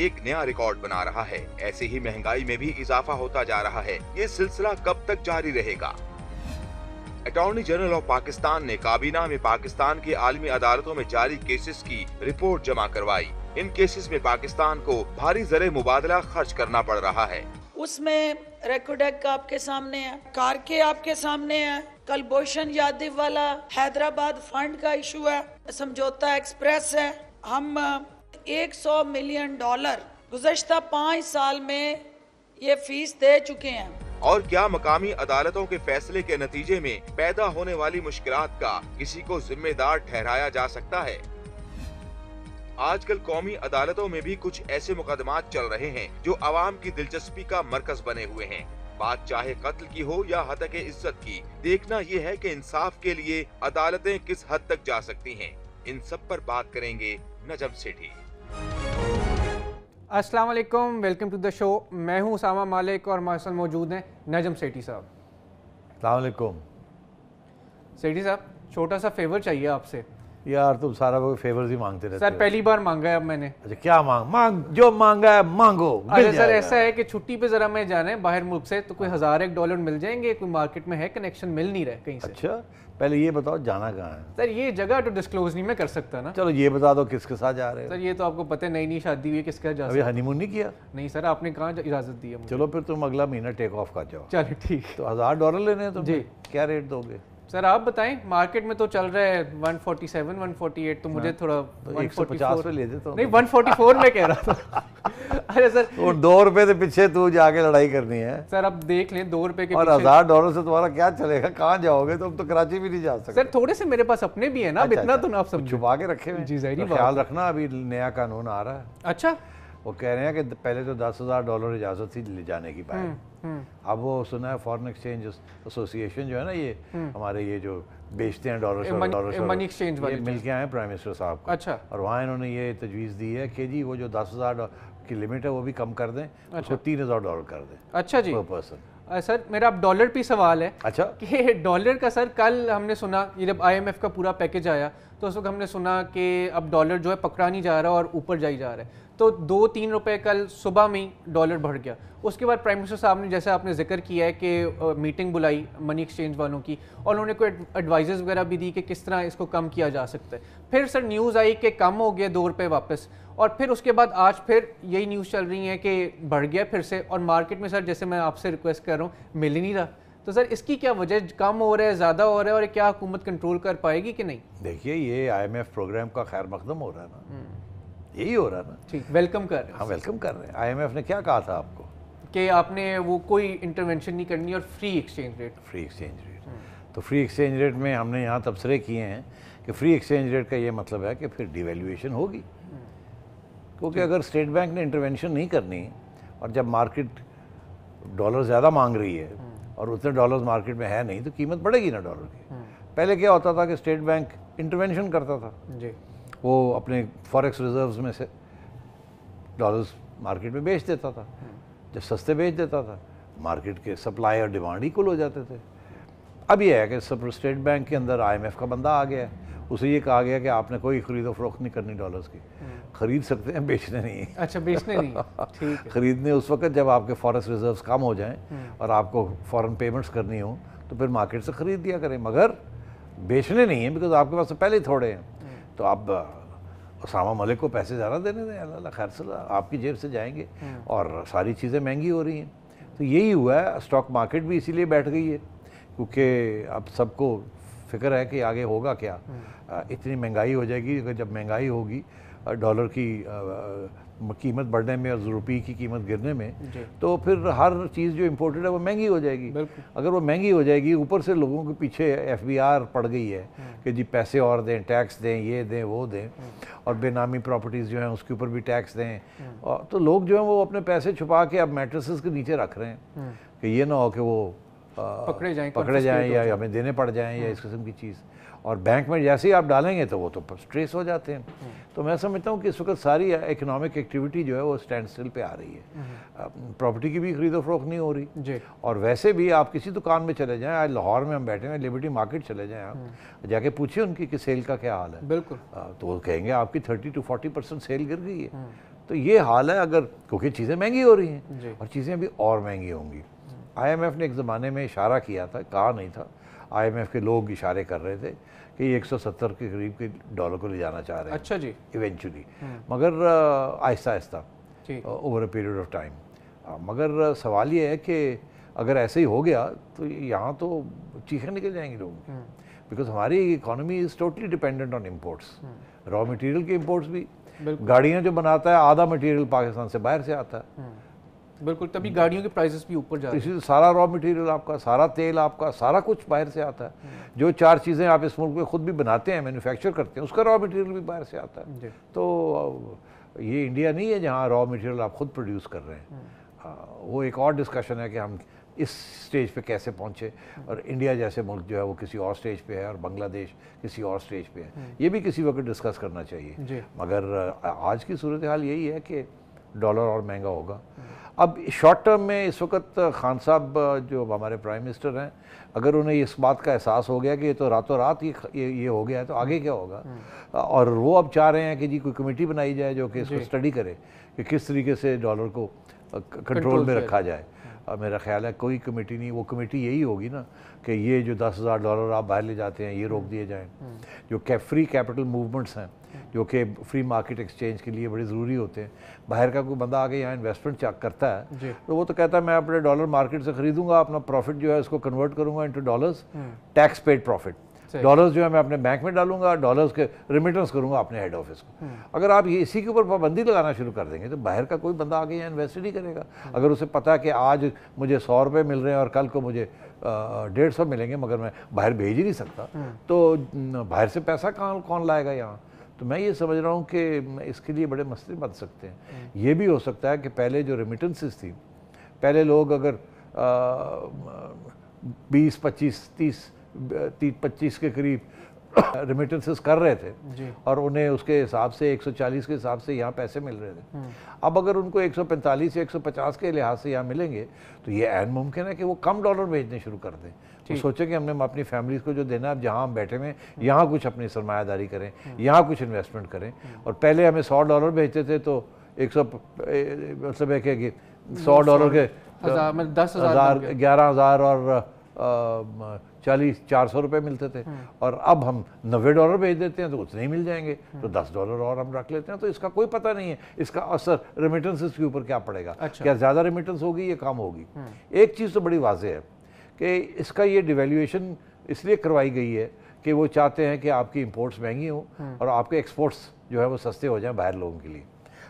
ایک نیا ریکارڈ بنا رہا ہے۔ ایسے ہی مہنگائی میں بھی اضافہ ہوتا جا رہا ہے۔ یہ سلسلہ کب تک جاری رہے گا؟ اٹارنی جنرل آف پاکستان نے کابینہ میں پاکستان کی عالمی عدالتوں میں جاری کیسز کی رپورٹ جمع کروائی۔ ان کیسز میں پاکستان کو بھاری زر مبادلہ خرچ کرنا پڑ رہا ہے۔ اس میں ریکوڈیک آپ کے سامنے ہے کارکے آپ کے سامنے ہے کل بوشن یادو والا حیدرآباد فنڈ کا ایشو ہے سمجھوتا ایکسپریس ہے۔ ہم ایک سو ملین ڈالر گزشتہ پانچ سال میں یہ فیس دے چکے ہیں۔ اور کیا مقامی عدالتوں کے فیصلے کے نتیجے میں پیدا ہونے والی مشکلات کا کسی کو ذمہ دار ٹھہرایا جا سکتا ہے؟ آج کل قومی عدالتوں میں بھی کچھ ایسے مقدمات چل رہے ہیں جو عوام کی دلچسپی کا مرکز بنے ہوئے ہیں۔ بات چاہے قتل کی ہو یا حتق عزت کی، دیکھنا یہ ہے کہ انصاف کے لیے عدالتیں کس حد تک جا سکتی ہیں۔ ان سب پر بات کریں گے نجم سیٹھی۔ السلام علیکم ویلکم ٹو دا شو میں ہوں اسامہ مالک اور ہمارے ساتھ موجود ہیں نجم سیٹھی صاحب۔ السلام علیکم۔ سیٹھی صاحب چھوٹا سا فیور چاہیے آپ سے۔ یار تم سارا فیورز ہی مانگتے رہتے سر پہلی بار مانگا ہے اب میں نے۔ اچھا کیا مانگ مانگ جو مانگا ہے مانگو اچھا سر ایسا ہے کہ چھٹی پہ ذرا میں جانا ہے باہر ملک سے تو کوئی ہزار ایک ڈالر مل جائیں گے کوئی مارکیٹ میں ہے کنیکشن مل نہیں رہے کہیں سے۔ اچھا پہلے یہ بتاؤ جانا کہاں ہے۔ سر یہ جگہ تو ڈسکلوز نہیں میں کر سکتا نا۔ چلو یہ بتا دو کس کے ساتھ جا رہے سر یہ تو آپ کو پتہ نئی نئی شادی ہوئی کس کا جا ابھی ہنی مون نہیں کیا؟ نہیں سر آپ نے کہاں اجازت دی ہے چلو پھر تم اگلا مہینہ ٹیک آف کر جاؤ۔ چلے ٹھیک۔ تو ہزار ڈالر لینے ہیں تم جی۔ کیا ریٹ دو گے؟ سر آپ بتائیں مارکیٹ میں تو چل رہا ہے 147 148 تو مجھے تھوڑا ایک سو پچاس پہ لے دیتا ہوں نہیں 144 میں کہہ رہا تھا۔ ارے سر اور دو روپے سے پیچھے تو جا کے لڑائی کرنی ہے۔ سر اب دیکھ لیں دو روپے کے اور ہزار ڈالر سے تمہارا کیا چلے گا؟ کہاں جاؤ گے؟ تم تو کراچی بھی نہیں جا سکتے۔ سر تھوڑے سے میرے پاس اپنے بھی ہیں نا اب اتنا تو نہ آپ سمجھو۔ چھپا کے رکھے ہوئے۔ جی ظاہری تو خیال رکھنا ابھی نیا قانون آ رہا ہے۔ اچھا۔ وہ کہہ رہے ہیں کہ پہلے تو دس ہزار ڈالر اجازت تھی لے جانے کی باہر اب وہ سنا ہے فارن ایکسچینج ایسوسیشن جو ہے نا یہ ہمارے یہ جو بیچتے ہیں ڈالر ڈالر منی ایکسچینج والے مل کے آئے ہیں پرائم منسٹر صاحب کو۔ اچھا۔ اور وہاں انہوں نے یہ تجویز دی ہے کہ جی وہ جو دس ہزار کی لمٹ ہے وہ بھی کم کر دیں اس کو تین ہزار ڈالر کر دیں اچھا جی۔ پر پرسن سر میرا اب ڈالر پہ سوال ہے اچھا۔ کہ ڈالر کا سر کل ہم نے سنا یہ جب آئی ایم ایف کا پورا پیکج آیا تو اس وقت ہم نے سنا کہ اب ڈالر جو ہے پکڑا نہیں جا رہا اور اوپر جائی جا رہا ہے۔ تو دو تین روپے کل صبح میں ڈالر بڑھ گیا۔ اس کے بعد پرائم منسٹر صاحب نے جیسے آپ نے ذکر کیا ہے کہ میٹنگ بلائی منی ایکسچینج والوں کی اور انہوں نے کوئی ایڈوائزز وغیرہ بھی دی کہ کس طرح اس کو کم کیا جا سکتا ہے۔ پھر سر نیوز آئی کہ کم ہو گیا دو روپے واپس اور پھر اس کے بعد آج پھر یہی نیوز چل رہی ہے کہ بڑھ گیا پھر سے اور مارکیٹ میں سر جیسے میں آپ سے ریکویسٹ کر رہا ہوں مل ہی نہیں رہا۔ تو سر اس کی کیا وجہ کم ہو رہا ہے زیادہ ہو رہا ہے اور کیا حکومت کنٹرول کر پائے گی کہ نہیں؟ دیکھیے یہ آئی ایم ایف پروگرام کا خیر مقدم ہو رہا ہے نا۔ یہی ہو رہا نا؟ ٹھیک ویلکم کر رہے ہیں۔ ہم ویلکم کر رہے ہیں۔ آئی ایم ایف نے کیا کہا تھا آپ کو؟ کہ آپ نے وہ کوئی انٹرونشن نہیں کرنی اور free exchange rate free exchange rate تو فری ایکسچینج ریٹ میں ہم نے یہاں تبصرے کیے ہیں کہ فری ایکسچینج ریٹ کا یہ مطلب ہے کہ پھر ڈیویلیویشن ہوگی۔ کیونکہ اگر اسٹیٹ بینک نے انٹرونشن نہیں کرنی اور جب مارکیٹ ڈالر زیادہ مانگ رہی ہے اور اتنے ڈالرز مارکیٹ میں ہے نہیں تو قیمت بڑھے گی نا ڈالر کی۔ پہلے کیا ہوتا تھا کہ اسٹیٹ بینک انٹرونشن کرتا تھا؟ جی۔ وہ اپنے فوریکس ریزروز میں سے ڈالرز مارکیٹ میں بیچ دیتا تھا۔ جب سستے بیچ دیتا تھا مارکیٹ کے سپلائی اور ڈیمانڈ ایکول ہو جاتے تھے۔ اب یہ ہے کہ سب اسٹیٹ بینک کے اندر آئی ایم ایف کا بندہ آ گیا ہے۔ اسے یہ کہا گیا کہ آپ نے کوئی خرید و فروخت نہیں کرنی ڈالرز کی۔ خرید سکتے ہیں بیچنے نہیں۔ اچھا بیچنے نہیں۔ خریدنے اس وقت جب آپ کے فورس ریزروز کم ہو جائیں اور آپ کو فورن پیمنٹس کرنی ہوں تو پھر مارکیٹ سے خرید دیا کریں۔ مگر بیچنے نہیں ہیں بیکاز آپ کے پاس تو پہلے ہی تھوڑے ہیں۔ تو آپ اسامہ ملک کو پیسے زیادہ دینے دیں اللہ اللہ خیر صلی آپ کی جیب سے جائیں گے اور ساری چیزیں مہنگی ہو رہی ہیں۔ تو یہی ہوا ہے اسٹاک مارکیٹ بھی اسی لیے بیٹھ گئی ہے کیونکہ اب سب کو فکر ہے کہ آگے ہوگا کیا۔ اتنی مہنگائی ہو جائے گی جب مہنگائی ہوگی ڈالر کی قیمت بڑھنے میں اور روپی کی قیمت گرنے میں تو پھر ہر چیز جو امپورٹڈ ہے وہ مہنگی ہو جائے گی۔ اگر وہ مہنگی ہو جائے گی اوپر سے لوگوں کے پیچھے ایف بی آر پڑ گئی ہے کہ جی پیسے اور دیں ٹیکس دیں یہ دیں وہ دیں۔ اور بے نامی پراپرٹیز جو ہیں اس کے اوپر بھی ٹیکس دیں۔ اور تو لوگ جو ہیں وہ اپنے پیسے چھپا کے اب میٹرسز کے نیچے رکھ رہے ہیں کہ یہ نہ ہو کہ وہ پکڑے جائیں پکڑے جائیں یا ہمیں دینے پڑ جائیں یا اس قسم کی چیز۔ اور بینک میں جیسے ہی آپ ڈالیں گے تو وہ تو اسٹریس ہو جاتے ہیں۔ تو میں سمجھتا ہوں کہ اس وقت ساری اکنامک ایکٹیویٹی جو ہے وہ اسٹینڈ اسٹل پہ آ رہی ہے۔ پراپرٹی کی بھی خرید و فروخت نہیں ہو رہی۔ جی۔ اور ویسے بھی آپ کسی دکان میں چلے جائیں آج لاہور میں ہم بیٹھے ہیں لبرٹی مارکیٹ چلے جائیں آپ۔ جا کے پوچھیں ان کی کہ سیل کا کیا حال ہے۔ بالکل۔ تو وہ کہیں گے آپ کی thirty to forty percent sale گر گئی ہے۔ تو یہ حال ہے اگر کیونکہ چیزیں مہنگی ہو رہی ہیں۔ جی۔ اور چیزیں ابھی اور مہنگی ہوں گی۔ آئی ایم ایف نے ایک زمانے میں اشارہ کیا تھا کہا نہیں تھا آئی ایم ایف کے لوگ اشارے کر رہے تھے کہ یہ ایک سو ستر کے قریب کے ڈالر کو لے جانا چاہ رہے ہیں۔ اچھا جی۔ ایونچولی۔ مگر آہستہ آہستہ over a period of time مگر سوال یہ ہے کہ اگر ایسے ہی ہو گیا تو یہاں تو چیخیں نکل جائیں گی لوگوں کی۔ بیکاز ہماری economy is totally dependent on imports raw material کے امپورٹس بھی۔ گاڑیاں جو بناتا ہے آدھا مٹیریل پاکستان سے باہر سے آتا ہے۔ بالکل تبھی گاڑیوں کے پرائزز بھی اوپر جا رہے سے سارا را مٹیریل آپ کا سارا تیل آپ کا سارا کچھ باہر سے آتا ہے۔ جو چار چیزیں آپ اس ملک میں خود بھی بناتے ہیں مینوفیکچر کرتے ہیں اس کا را مٹیریل بھی باہر سے آتا جی۔ ہے تو یہ انڈیا نہیں ہے جہاں را مٹیریل آپ خود پروڈیوس کر رہے ہیں۔ وہ ایک اور ڈسکشن ہے کہ ہم اس سٹیج پہ کیسے پہنچے۔ اور انڈیا جیسے ملک جو ہے وہ کسی اور سٹیج پہ ہے اور بنگلہ دیش کسی اور سٹیج پہ ہے۔ یہ بھی کسی وقت ڈسکس کرنا چاہیے۔ جی۔ مگر آج کی صورتحال یہی ہے کہ ڈالر اور مہنگا ہوگا۔ اب شارٹ ٹرم میں اس وقت خان صاحب جو ہمارے پرائم منسٹر ہیں اگر انہیں اس بات کا احساس ہو گیا کہ یہ تو راتوں رات یہ ہو گیا ہے تو آگے کیا ہوگا؟ اور وہ اب چاہ رہے ہیں کہ جی کوئی کمیٹی بنائی جائے جو کہ اس کو اسٹڈی کرے کہ کس طریقے سے ڈالر کو کنٹرول میں رکھا جائے۔ میرا خیال ہے کوئی کمیٹی نہیں وہ کمیٹی یہی ہوگی نا کہ یہ جو دس ہزار ڈالر آپ باہر لے جاتے ہیں یہ روک دیے جائیں۔ جو فری کیپٹل موومنٹس ہیں جو کہ فری مارکیٹ ایکسچینج کے لیے بڑے ضروری ہوتے ہیں۔ باہر کا کوئی بندہ آگے یہاں انویسٹمنٹ کرتا ہے تو وہ تو کہتا ہے میں اپنے ڈالر مارکیٹ سے خریدوں گا اپنا پروفٹ جو ہے اس کو کنورٹ کروں گا into dollars tax paid profit dollars جو ہے میں اپنے بینک میں ڈالوں گا ڈالرز کے ریمیٹنس کروں گا اپنے ہیڈ آفس کو۔ اگر آپ یہ اسی کے اوپر پابندی لگانا شروع کر دیں گے تو باہر کا کوئی بندہ آگے یہاں انویسٹ نہیں کرے گا۔ اگر اسے پتا ہے کہ آج مجھے سو روپے مل رہے ہیں اور کل کو مجھے ڈیڑھ سو ملیں گے مگر میں باہر بھیج ہی نہیں سکتا تو باہر سے پیسہ کہاں کون لائے گا یہاں؟ تو میں یہ سمجھ رہا ہوں کہ اس کے لیے بڑے مسئلے بن سکتے ہیں۔ یہ بھی ہو سکتا ہے کہ پہلے جو ریمیٹنسز تھی پہلے لوگ اگر بیس پچیس تیس پچیس کے قریب ریمیٹنسز کر رہے تھے اور انہیں اس کے حساب سے ایک سو چالیس کے حساب سے یہاں پیسے مل رہے تھے۔ اب اگر ان کو ایک سو پینتالیس یا ایک سو پچاس کے لحاظ سے یہاں ملیں گے تو یہ عین ممکن ہے کہ وہ کم ڈالر بھیجنے شروع کر دیں۔ وہ سوچیں کہ ہم نے اپنی فیملیز کو جو دینا ہے اب جہاں ہم بیٹھے ہوئے یہاں کچھ اپنی سرمایہ داری کریں یہاں کچھ انویسٹمنٹ کریں۔ اور پہلے ہمیں سو ڈالر بھیجتے تھے تو ایک سو مطلب ہے کہ سو ڈالر کے دس ہزار گیارہ ہزار اور چالیس چار سو روپے ملتے تھے۔ اور اب ہم نوے ڈالر بھیج دیتے ہیں تو اتنے ہی مل جائیں گے۔ تو دس ڈالر اور ہم رکھ لیتے ہیں۔ تو اس کا کوئی پتہ نہیں ہے۔ اس کا اثر ریمیٹنس کے اوپر کیا پڑے گا۔ کیا زیادہ ریمیٹنس ہوگی یا کم ہوگی؟ ایک چیز تو بڑی واضح ہے۔ کہ اس کا یہ ڈیویلیویشن اس لیے کروائی گئی ہے کہ وہ چاہتے ہیں کہ آپ کی امپورٹس مہنگی ہوں اور آپ کے ایکسپورٹس جو ہے وہ سستے ہو جائیں باہر لوگوں کے لیے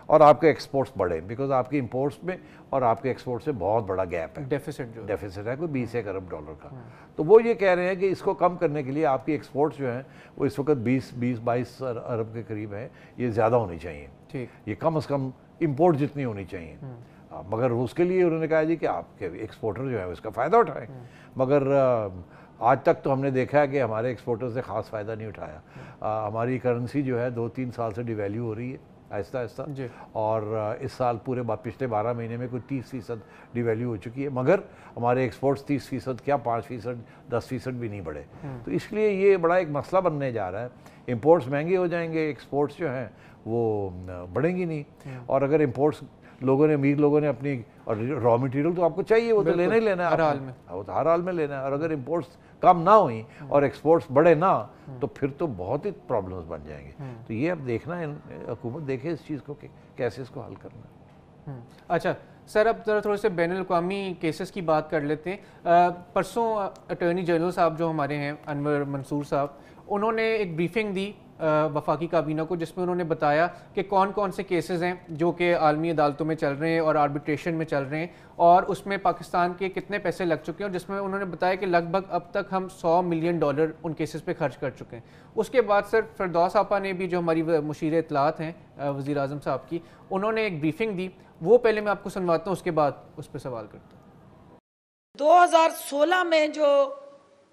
اور آپ کے ایکسپورٹس بڑھیں بیکاز آپ کی امپورٹس میں اور آپ کے ایکسپورٹ سے بہت بڑا گیپ ہے۔ ڈیفیسٹ جو ڈیفیسٹ ہے کوئی بیس ایک ارب ڈالر کا۔ تو وہ یہ کہہ رہے ہیں کہ اس کو کم کرنے کے لیے آپ کی ایکسپورٹس جو ہیں وہ اس وقت بیس بیس بائیس ارب کے قریب ہیں۔ یہ زیادہ ہونی چاہیے۔ یہ کم از کم امپورٹ جتنی ہونی چاہیے۔ مگر اس کے لیے انہوں نے کہا جی کہ آپ کے ایکسپورٹر جو ہے اس کا فائدہ اٹھائیں۔ مگر آج تک تو ہم نے دیکھا ہے کہ ہمارے ایکسپورٹر سے خاص فائدہ نہیں اٹھایا۔ ہماری کرنسی جو ہے دو تین سال سے ڈیویلیو ہو رہی ہے آہستہ آہستہ۔ اور اس سال پورے پچھلے بارہ مہینے میں کوئی تیس فیصد ڈیویلیو ہو چکی ہے۔ مگر ہمارے ایکسپورٹس تیس فیصد کیا پانچ فیصد دس فیصد بھی نہیں بڑھے۔ تو اس لیے یہ بڑا ایک مسئلہ بننے جا رہا ہے۔ امپورٹس مہنگے ہو جائیں گے ایکسپورٹس جو ہیں وہ بڑھیں گی نہیں۔ اور اگر امپورٹس لوگوں نے امیر لوگوں نے اپنی اور را مٹیریل تو آپ کو چاہیے وہ تو لینا ہی لینا ہے۔ ہر حال میں۔ وہ تو ہر حال میں لینا ہے۔ اور اگر امپورٹس کم نہ ہوئیں اور ایکسپورٹس بڑھے نہ تو پھر تو بہت ہی پرابلمس بن جائیں گے۔ تو یہ اب دیکھنا ہے حکومت دیکھے اس چیز کو کہ کیسے اس کو حل کرنا ہے۔ اچھا سر اب ذرا تھوڑے سے بین الاقوامی کیسز کی بات کر لیتے ہیں۔ پرسوں اٹارنی جنرل صاحب جو ہمارے ہیں انور منصور صاحب انہوں نے ایک بریفنگ دی۔ وفاقی کابینہ کو، جس میں انہوں نے بتایا کہ کون کون سے کیسز ہیں جو کہ عالمی عدالتوں میں چل رہے ہیں اور آربیٹریشن میں چل رہے ہیں اور اس میں پاکستان کے کتنے پیسے لگ چکے ہیں اور جس میں انہوں نے بتایا کہ لگ بھگ اب تک ہم سو ملین ڈالر ان کیسز پہ خرچ کر چکے ہیں۔ اس کے بعد سر فردوس آپا نے بھی جو ہماری مشیر اطلاعات ہیں وزیر اعظم صاحب کی، انہوں نے ایک بریفنگ دی۔ وہ پہلے میں آپ کو سنواتا ہوں، اس کے بعد اس پہ سوال کرتا ہوں۔ دو ہزار سولہ میں جو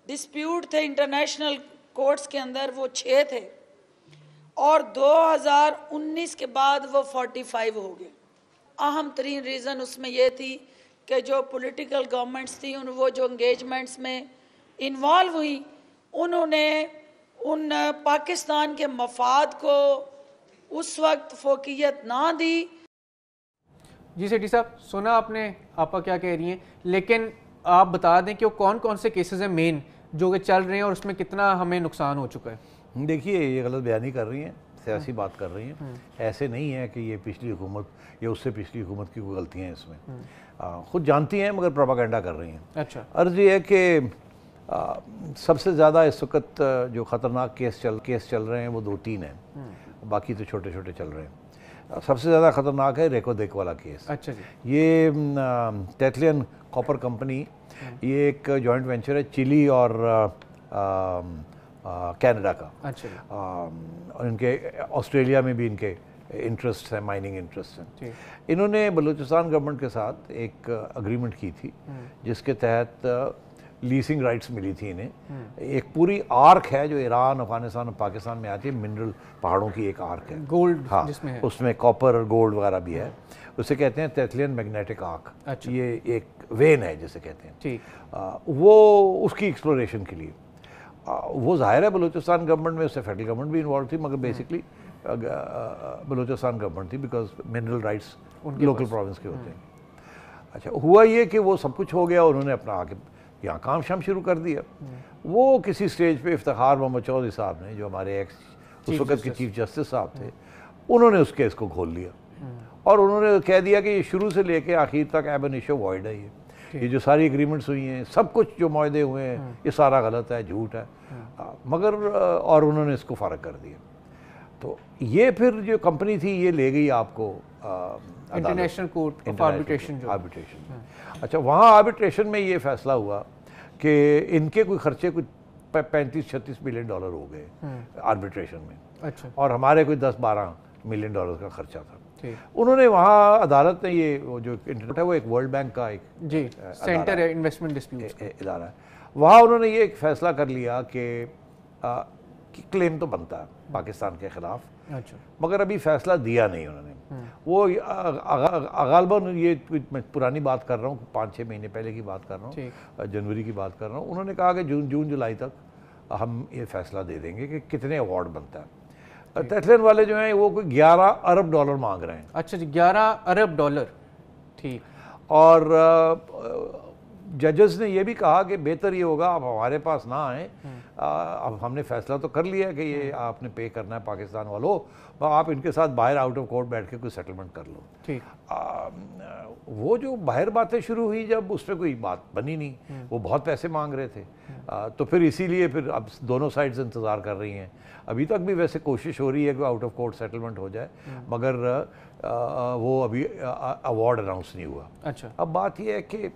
ڈسپیوٹ تھے انٹرنیشنل کورٹس کے اندر وہ چھ تھے۔ اور دو ہزار انیس کے بعد وہ فورٹی فائیو ہو گئے۔ اہم ترین ریزن اس میں یہ تھی کہ جو پولیٹیکل گورنمنٹس تھیں، ان وہ جو انگیجمنٹس میں انوالو ہوئی، انہوں نے ان پاکستان کے مفاد کو اس وقت فوقیت نہ دی۔ جی سیٹھی صاحب، سنا آپ نے، آپا کیا کہہ رہی ہیں، لیکن آپ بتا دیں کہ وہ کون کون سے کیسز ہیں مین جو کہ چل رہے ہیں اور اس میں کتنا ہمیں نقصان ہو چکا ہے۔ دیکھیے یہ غلط بیانی کر رہی ہیں سیاسی بات کر رہی ہیں۔ ایسے نہیں ہے کہ یہ پچھلی حکومت یا اس سے پچھلی حکومت کی کوئی غلطیاں ہیں اس میں۔ خود جانتی ہیں مگر پروپاگنڈا کر رہی ہیں۔ اچھا۔ عرض یہ ہے کہ سب سے زیادہ اس وقت جو خطرناک کیس چل کیس چل رہے ہیں وہ دو تین ہیں۔ باقی تو چھوٹے چھوٹے چل رہے ہیں۔ سب سے زیادہ خطرناک ہے ریکو دیکھ والا کیس۔ اچھا جی۔ یہ ٹیٹلین کاپر کمپنی یہ ایک جوائنٹ وینچر ہے چلی اور کینیڈا کا۔ اچھا جی۔ اور ان کے آسٹریلیا میں بھی ان کے انٹرسٹ ہیں مائننگ انٹرسٹ ہیں۔ ٹھیک انہوں نے بلوچستان گورنمنٹ کے ساتھ ایک اگریمنٹ کی تھی جس کے تحت لیسنگ رائٹس ملی تھی انہیں۔ ایک پوری آرک ہے جو ایران افغانستان اور پاکستان میں آتی ہے منرل پہاڑوں کی ایک آرک ہے۔ گولڈ ہاں جس میں ہے۔ اس میں کاپر گولڈ وغیرہ بھی ہے۔ اسے کہتے ہیں تیتلین میگنیٹک آرک۔ یہ ایک وین ہے جسے کہتے ہیں۔ آ، وہ اس کی ایکسپلوریشن کے لیے۔ وہ ظاہر ہے بلوچستان گورنمنٹ میں اس سے فیڈرل گورنمنٹ بھی انوالو تھی مگر بیسکلی بلوچستان گورنمنٹ تھی because mineral rights local province کے ہوتے ہیں۔ اچھا ہوا یہ کہ وہ سب کچھ ہو گیا انہوں نے اپنا آگے یہاں کام شام شروع کر دیا۔ وہ کسی سٹیج پہ افتخار محمد چودھری صاحب نے جو ہمارے ایکس اس وقت کے چیف جسٹس صاحب تھے انہوں نے اس کیس کو کھول لیا۔ اور انہوں نے کہہ دیا کہ یہ شروع سے لے کے آخر تک ایب انیشو وائڈ ہے یہ۔ یہ جو ساری اگریمنٹس ہوئی ہیں سب کچھ جو معاہدے ہوئے ہیں یہ سارا غلط ہے جھوٹ ہے۔ مگر اور انہوں نے اس کو فارغ کر دیا۔ تو یہ پھر جو کمپنی تھی یہ لے گئی آپ کو انٹرنیشنل کورٹ آف آربیٹریشن جو آربیٹریشن اچھا وہاں آربیٹریشن میں یہ فیصلہ ہوا کہ ان کے کوئی خرچے کوئی پینتیس چھتیس ملین ڈالر ہو گئے آربیٹریشن میں۔ اچھا۔ اور ہمارے کوئی دس بارہ ملین ڈالر کا خرچہ تھا۔ انہوں نے وہاں عدالت نے یہ جو انٹرنیٹ ہے وہ ایک ورلڈ بینک کا ایک جی سینٹر ہے انویسٹمنٹ ڈسپیوٹ اے- ادارہ ہے۔ وہاں انہوں نے یہ ایک فیصلہ کر لیا کہ کلیم تو بنتا ہے پاکستان کے خلاف۔ اچھا۔ مگر ابھی فیصلہ دیا نہیں انہوں نے۔ وہ غالباً یہ میں پرانی بات کر رہا ہوں پانچ چھ مہینے پہلے کی بات کر رہا ہوں جنوری کی بات کر رہا ہوں۔ انہوں نے کہا کہ جون جون جولائی تک ہم یہ فیصلہ دے دیں گے کہ کتنے ایوارڈ بنتا ہے۔ ٹیٹلین والے جو ہیں وہ کوئی گیارہ ارب ڈالر مانگ رہے ہیں۔ اچھا جی گیارہ ارب ڈالر۔ ٹھیک۔ اور ججز نے یہ بھی کہا کہ بہتر یہ ہوگا آپ ہمارے پاس نہ آئیں۔ اب ہم نے فیصلہ تو کر لیا کہ یہ آپ نے پے کرنا ہے پاکستان والوں۔ آپ ان کے ساتھ باہر آؤٹ آف کورٹ بیٹھ کے کوئی سیٹلمنٹ کر لو۔ وہ جو باہر باتیں شروع ہوئی جب اس پہ کوئی بات بنی نہیں وہ بہت پیسے مانگ رہے تھے۔ تو پھر اسی لیے پھر اب دونوں سائڈز انتظار کر رہی ہیں۔ ابھی تک بھی ویسے کوشش ہو رہی ہے کہ آؤٹ آف کورٹ سیٹلمنٹ ہو جائے مگر وہ ابھی ایوارڈ اناؤنس نہیں ہوا۔ اچھا۔ اب بات یہ ہے کہ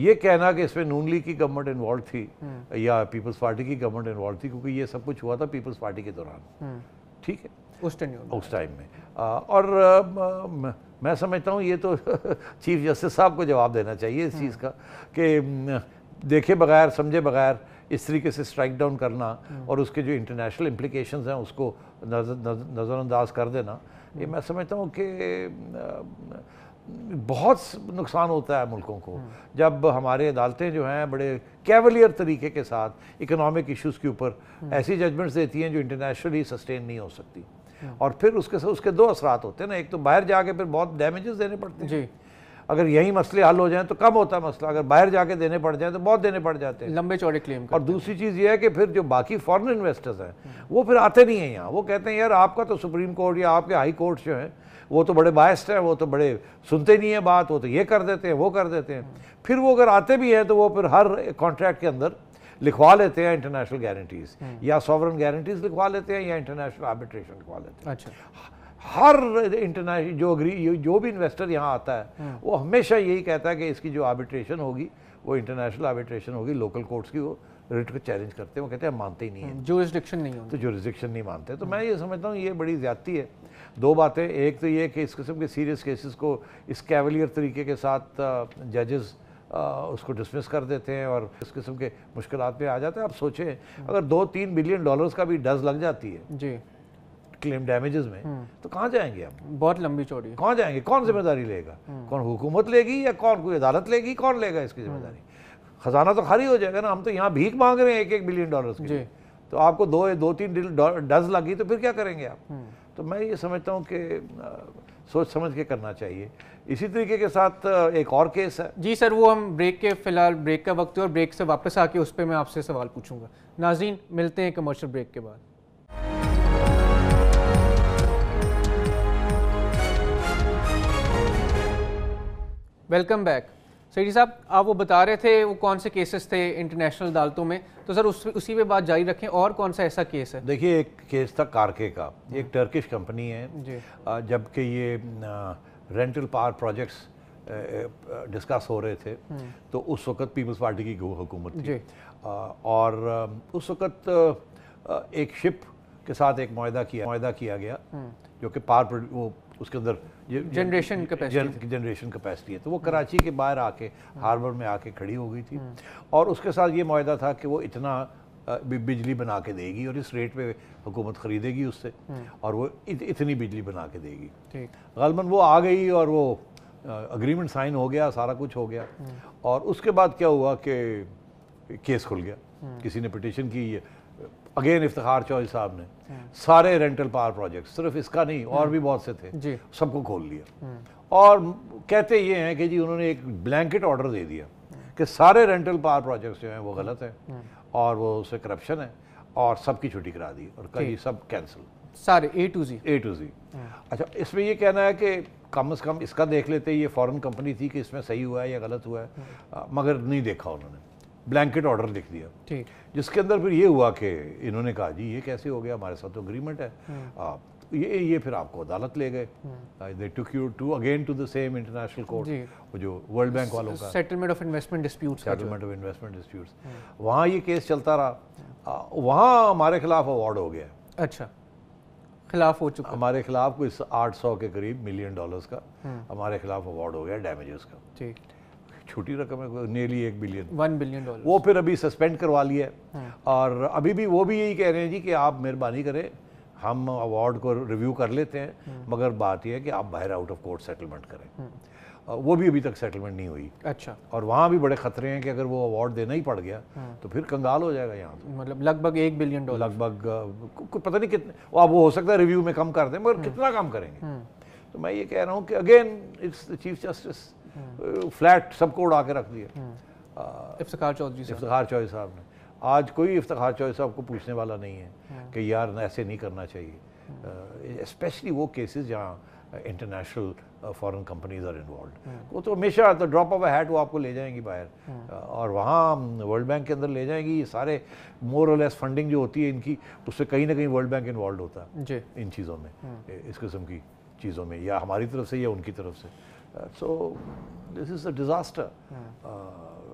یہ کہنا کہ اس میں نون لیگ کی گورنمنٹ انوالو تھی یا پیپلز پارٹی کی گورنمنٹ انوالو تھی کیونکہ یہ سب کچھ ہوا تھا پیپلز پارٹی کے دوران۔ ٹھیک ہے۔ اس ٹائم میں۔ اور میں سمجھتا ہوں یہ تو چیف جسٹس صاحب کو جواب دینا چاہیے اس چیز کا کہ دیکھے بغیر سمجھے بغیر اس طریقے سے اسٹرائک ڈاؤن کرنا اور اس کے جو انٹرنیشنل امپلیکیشنز ہیں اس کو نظر انداز کر دینا۔ یہ میں سمجھتا ہوں کہ بہت نقصان ہوتا ہے ملکوں کو۔ جب ہمارے عدالتیں جو ہیں بڑے کیولیئر طریقے کے ساتھ اکنامک ایشوز کے اوپر ایسی ججمنٹس دیتی ہیں جو انٹرنیشنلی سسٹین نہیں ہو سکتی۔ اور پھر اس کے اس کے دو اثرات ہوتے ہیں نا ایک تو باہر جا کے پھر بہت ڈیمیجز دینے پڑتے ہیں۔ جی۔ اگر یہی مسئلے حل ہو جائیں تو کم ہوتا ہے مسئلہ اگر باہر جا کے دینے پڑ جائیں تو بہت دینے پڑ جاتے ہیں۔ لمبے چوڑے کلیم اور دوسری چیز یہ ہے کہ پھر جو باقی فارن انویسٹرز ہیں وہ پھر آتے نہیں ہیں یہاں۔ وہ کہتے ہیں یار آپ کا تو سپریم کورٹ یا آپ کے ہائی کورٹس جو ہیں وہ تو بڑے باعث ہیں وہ تو بڑے سنتے نہیں ہیں بات وہ تو یہ کر دیتے ہیں وہ کر دیتے ہیں۔ پھر وہ اگر آتے بھی ہیں تو وہ پھر ہر کانٹریکٹ کے اندر لکھوا لیتے ہیں انٹرنیشنل گارنٹیز یا سوورن گارنٹیز لکھوا لیتے ہیں یا انٹرنیشنل آربیٹریشن لکھوا لیتے ہیں۔ اچھا۔ ہر انٹرنیشنل جو اگری جو بھی انویسٹر یہاں آتا ہے وہ ہمیشہ یہی کہتا ہے کہ اس کی جو آربیٹریشن ہوگی وہ انٹرنیشنل آربیٹریشن ہوگی لوکل کورٹس کی وہ ریٹ کو چیلنج کرتے ہیں۔ وہ کہتے ہیں ہم مانتے ہی نہیں ہیں۔ جورسڈکشن نہیں تو ہوتی جو ریزکشن نہیں مانتے۔ تو میں یہ سمجھتا ہوں یہ بڑی زیادتی ہے۔ دو باتیں ایک تو یہ کہ اس قسم کے سیریس کیسز کو اس کیولیئر طریقے کے ساتھ ججز اس کو ڈسمس کر دیتے ہیں اور اس قسم کے مشکلات میں آ جاتے ہیں۔ آپ سوچیں اگر دو تین بلین ڈالرز کا بھی ڈز لگ جاتی ہے جی۔ کلیم ڈیمیجز میں تو کہاں جائیں گے ہم؟ بہت لمبی چوڑی کہاں جائیں گے؟ کون ذمہ داری لے گا؟ کون حکومت لے گی یا کون کوئی عدالت لے گی؟ کون لے گا اس کی ذمہ داری؟ خزانہ تو خالی ہو جائے گا نا ہم تو یہاں بھیک مانگ رہے ہیں ایک ایک بلین ڈالرز کی جی۔ تو آپ کو دو دو تین ڈز لگی تو پھر کیا کریں گے آپ؟ تو میں یہ سمجھتا ہوں کہ سوچ سمجھ کے کرنا چاہیے۔ اسی طریقے کے ساتھ ایک اور کیس ہے۔ جی سر وہ ہم بریک کے فی الحال بریک کا وقت ہے اور بریک سے واپس آ کے اس پہ میں آپ سے سوال پوچھوں گا۔ ناظرین ملتے ہیں کمرشل بریک کے بعد۔ ویلکم بیک سیڈی صاحب آپ وہ بتا رہے تھے وہ کون سے کیسز تھے انٹرنیشنل عدالتوں میں؟ تو سر اس اسی پہ بات جاری رکھیں اور کون سا ایسا کیس ہے؟ دیکھیے ایک کیس تھا کارکے کا۔ ایک ٹرکش کمپنی ہے۔ جی۔ جبکہ یہ رینٹل پاور پروجیکٹس ڈسکس ہو رہے تھے۔ تو اس وقت پیپلز پارٹی کی حکومت تھی۔ جی۔ اور اس وقت ایک شپ کے ساتھ ایک معاہدہ کیا معاہدہ کیا گیا۔ جو کہ پار وہ اس کے اندر جنریشن کیپیسٹی جنریشن کیپیسٹی ہے۔ تو وہ کراچی کے باہر آ کے ہاربر میں آ کے کھڑی ہو گئی تھی۔ اور اس کے ساتھ یہ معاہدہ تھا کہ وہ اتنا بجلی بنا کے دے گی اور اس ریٹ پہ حکومت خریدے گی اس سے۔ اور وہ اتنی بجلی بنا کے دے گی۔ غالباً وہ آ گئی اور وہ اگریمنٹ سائن ہو گیا سارا کچھ ہو گیا۔ اور اس کے بعد کیا ہوا کہ کیس کھل گیا۔ کسی نے پٹیشن کی اگین افتخار چوہی صاحب نے سارے رینٹل پاور پروجیکٹس صرف اس کا نہیں اور بھی بہت سے تھے سب کو کھول لیا اور کہتے یہ ہیں کہ جی انہوں نے ایک بلینکٹ آرڈر دے دیا کہ سارے رینٹل پاور پروجیکٹس جو ہیں وہ غلط ہیں اور وہ اس سے کرپشن ہے اور سب کی چھٹی کرا دی اور کہیں سب کینسل سارے اے ٹو زی اے ٹو زی اچھا اس میں یہ کہنا ہے کہ کم از کم اس کا دیکھ لیتے یہ فورن کمپنی تھی کہ اس میں صحیح ہوا ہے یا غلط ہوا ہے مگر نہیں دیکھا انہوں نے بلینکٹ آرڈر لکھ دیا۔ جس کے اندر پھر یہ ہوا کہ انہوں نے کہا جی یہ کیسے ہو گیا؟ ہمارے ساتھ تو اگریمنٹ ہے۔ یہ پھر آپ کو عدالت لے گئے۔ They took you to again to the same international court جو ورلڈ بینک والوں کا۔ Settlement of investment disputes settlement of investment disputes وہاں یہ کیس چلتا رہا۔ uh, وہاں ہمارے خلاف اوارڈ ہو گیا۔ اچھا۔ خلاف ہو چکا۔ ہمارے خلاف کوئی آٹھ سو کے قریب ملین ڈالرز کا ہمارے خلاف اوارڈ ہو گیا ڈیمیجز کا۔ ٹھیک۔ چھوٹی رقم ہے نیلی ایک بلین۔ ون بلین ڈالر وہ پھر ابھی سسپینڈ کروا لی ہے۔ ہاں۔ اور ابھی بھی وہ بھی یہی کہہ رہے ہیں جی کہ آپ مہربانی کریں ہم اوارڈ کو ریویو کر لیتے ہیں۔ ہاں۔ مگر بات یہ ہے کہ آپ باہر آؤٹ آف کورٹ سیٹلمنٹ کریں۔ ہاں۔ وہ بھی ابھی تک سیٹلمنٹ نہیں ہوئی۔ اچھا۔ اور وہاں بھی بڑے خطرے ہیں کہ اگر وہ اوارڈ دینا ہی پڑ گیا تو پھر کنگال ہو جائے گا یہاں۔ مطلب لگ بھگ ایک بلین ڈالر۔ لگ بھگ پتہ نہیں کتنے اب وہ ہو سکتا ہے ریویو میں کم کر دیں مگر کتنا کم کریں گے؟ تو میں یہ کہہ رہا ہوں کہ again it's chief justice flat سب کو اڑا کے رکھ دیا۔ افتخار چودھری افتخار چودھری صاحب نے۔ آج کوئی افتخار چودھری صاحب کو پوچھنے والا نہیں ہے کہ یار ایسے نہیں کرنا چاہیے۔ اسپیشلی وہ کیسز جہاں international foreign companies are involved وہ تو ہمیشہ تو ڈراپ آف اے ہیٹ وہ آپ کو لے جائیں گی باہر۔ اور وہاں ورلڈ بینک کے اندر لے جائیں گی۔ سارے مور اور لیس فنڈنگ جو ہوتی ہے ان کی اس سے کہیں نہ کہیں ورلڈ بینک انوالوڈ ہوتا ہے ان چیزوں میں اس قسم کی چیزوں میں یا ہماری طرف سے یا ان کی طرف سے۔ So this is a disaster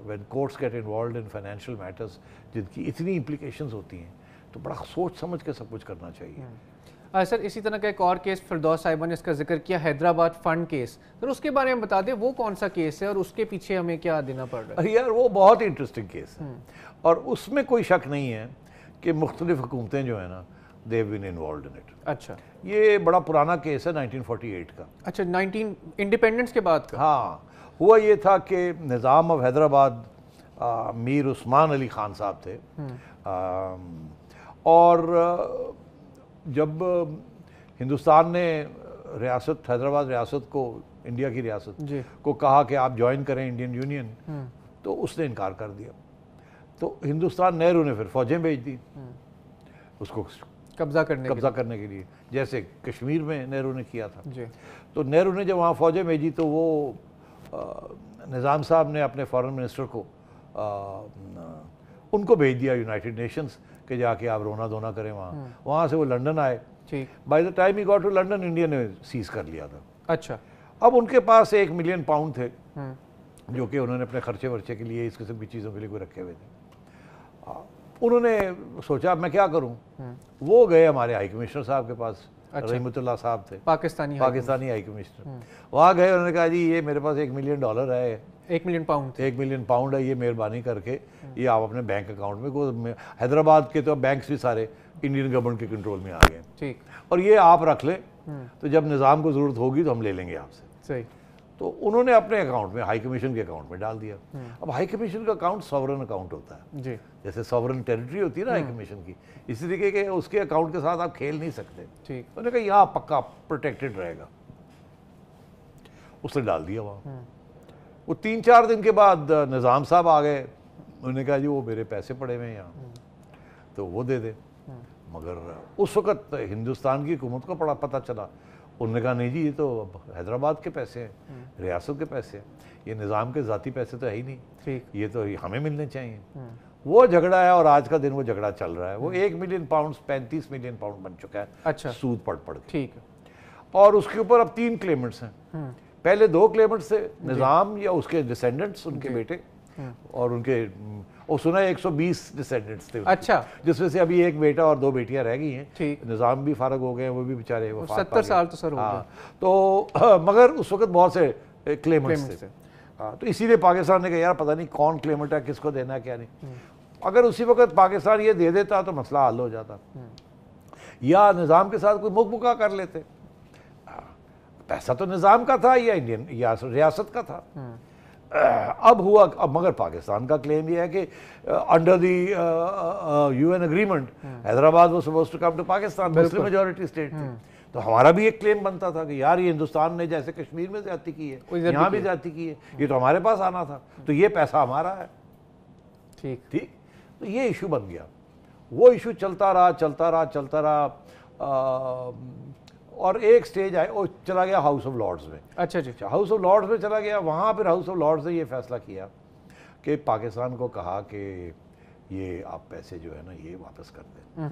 when courts get involved in financial matters جن کی اتنی امپلیکیشنز ہوتی ہیں تو بڑا سوچ سمجھ کے سب کچھ کرنا چاہیے سر اسی طرح کا ایک اور کیس فردوس صاحبہ نے اس کا ذکر کیا حیدرآباد فنڈ کیس سر اس کے بارے میں بتا دیں وہ کون سا کیس ہے اور اس کے پیچھے ہمیں کیا دینا پڑ رہا ہے یار وہ بہت انٹرسٹنگ کیس ہے اور اس میں کوئی شک نہیں ہے کہ مختلف حکومتیں جو ہیں نا دیو بین انوالوڈ ان اٹ اچھا۔ یہ بڑا پرانا کیس ہے 1948 کا۔ اچھا 19 انڈیپینڈنس کے بعد کا۔ ہاں ہوا یہ تھا کہ نظام آف حیدرآباد میر عثمان علی خان صاحب تھے۔ اور جب ہندوستان نے ریاست حیدرآباد ریاست کو انڈیا کی ریاست جی۔ کو کہا کہ آپ جوائن کریں انڈین یونین تو اس نے انکار کر دیا۔ تو ہندوستان نہرو نے پھر فوجیں بھیج دی اس کو قبضہ کرنے قبضہ کرنے کے لیے۔ جیسے کشمیر میں نہرو نے کیا تھا۔ جی۔ تو نہرو نے جب وہاں فوجیں بھیجی تو وہ نظام صاحب نے اپنے فارن منسٹر کو ان کو بھیج دیا یونائٹڈ نیشنز کہ جا کے آپ رونا دھونا کریں وہاں۔ وہاں سے وہ لنڈن آئے۔ By the time he got to London India نے سیز کر لیا تھا۔ اچھا۔ اب ان کے پاس ایک ملین پاؤنڈ تھے۔ جو کہ انہوں نے اپنے خرچے ورچے کے لیے اس قسم کی چیزوں کے لیے کوئی رکھے ہوئے تھے۔ انہوں نے سوچا میں کیا کروں؟ وہ گئے ہمارے ہائی کمشنر صاحب کے پاس اچھا۔ رحمت اللہ صاحب تھے۔ Pakistani high commissioner. وہاں گئے انہوں نے کہا جی یہ میرے پاس ایک ملین ڈالر ہے۔ ایک ملین پاؤنڈ ایک ملین پاؤنڈ ہے یہ مہربانی کر کے یہ آپ اپنے بینک اکاؤنٹ میں حیدرآباد کے تو بینکس بھی سارے انڈین گورنمنٹ کے کنٹرول میں آ گئے۔ اور یہ آپ رکھ لیں۔ تو جب نظام کو ضرورت ہوگی تو ہم لے لیں گے آپ سے۔ صحیح۔ تو انہوں نے اپنے اکاؤنٹ میں ہائی کمیشن کے اکاؤنٹ میں ڈال دیا۔ اب ہائی کمیشن کا اکاؤنٹ ساورن اکاؤنٹ ہوتا ہے۔ جیسے ساورن ٹیریٹری ہوتی ہے نا ہائی کمیشن کی۔ اسی طریقے کے اس کے اکاؤنٹ کے ساتھ آپ کھیل نہیں سکتے۔ انہوں نے کہا یہاں پکا پروٹیکٹڈ رہے گا۔ اس نے ڈال دیا وہاں۔ وہ تین چار دن کے بعد نظام صاحب آ گئے۔ انہوں نے کہا جی وہ میرے پیسے پڑے ہوئے یہاں۔ تو وہ دے دے۔ مگر اس وقت ہندوستان کی حکومت کو پڑا پتہ چلا۔ انہوں نے کہا نہیں جی یہ تو اب حیدرآباد کے پیسے ہیں۔ ریاست کے پیسے ہیں۔ یہ نظام کے ذاتی پیسے تو ہے ہی نہیں۔ یہ تو ہمیں ملنے چاہیے۔ وہ جھگڑا ہے اور آج کا دن وہ جھگڑا چل رہا ہے۔ وہ ایک ملین پاؤنڈ پینتیس ملین پاؤنڈ بن چکا ہے۔ اچھا۔ سود پڑ پڑ کے۔ ٹھیک اور اس کے اوپر اب تین کلیمنٹس ہیں۔ پہلے دو کلیمنٹس تھے نظام یا اس کے ڈسینڈنٹس ان کے بیٹے۔ اور ان کے وہ سنا ہے ایک سو بیس ڈسینڈنٹس تھے۔ اچھا۔ جس میں سے ابھی ایک بیٹا اور دو بیٹیاں رہ گئی ہیں۔ نظام بھی فارغ ہو گئے ہیں وہ بھی بیچارے ستر۔ سال تو سر ہو ہاں، گئے۔ تو مگر اس وقت بہت سے کلیمنٹس Claimants تھے۔ ہاں تو اسی لیے پاکستان نے کہا یار پتہ نہیں کون کلیمنٹ ہے کس کو دینا ہے کیا نہیں. اگر اسی وقت پاکستان یہ دے دیتا تو مسئلہ حل ہو جاتا۔ یا نظام کے ساتھ کوئی مک مکا کر لیتے۔ پیسہ تو نظام کا تھا یا انڈین یا ریاست کا تھا۔ اب ہوا اب مگر پاکستان کا کلیم یہ ہے کہ under the U N agreement Hyderabad وہ suppose to come to Pakistan Muslim majority state تھی۔ تو ہمارا بھی ایک کلیم بنتا تھا کہ یار یہ ہندوستان نے جیسے کشمیر میں زیادتی کی ہے یہاں بھی۔ زیادتی کی ہے۔ یہ تو ہمارے پاس آنا تھا۔ تو یہ پیسہ ہمارا ہے۔ ٹھیک۔ ٹھیک؟ تو یہ ایشو بن گیا۔ وہ ایشو چلتا رہا چلتا رہا چلتا رہا۔ اور ایک سٹیج آئے وہ چلا گیا ہاؤس آف لارڈز میں۔ اچھا جی۔ ہاؤس آف لارڈز میں چلا گیا۔ وہاں پھر ہاؤس آف لارڈز نے یہ فیصلہ کیا کہ پاکستان کو کہا کہ یہ آپ پیسے جو ہے نا یہ واپس کر دیں۔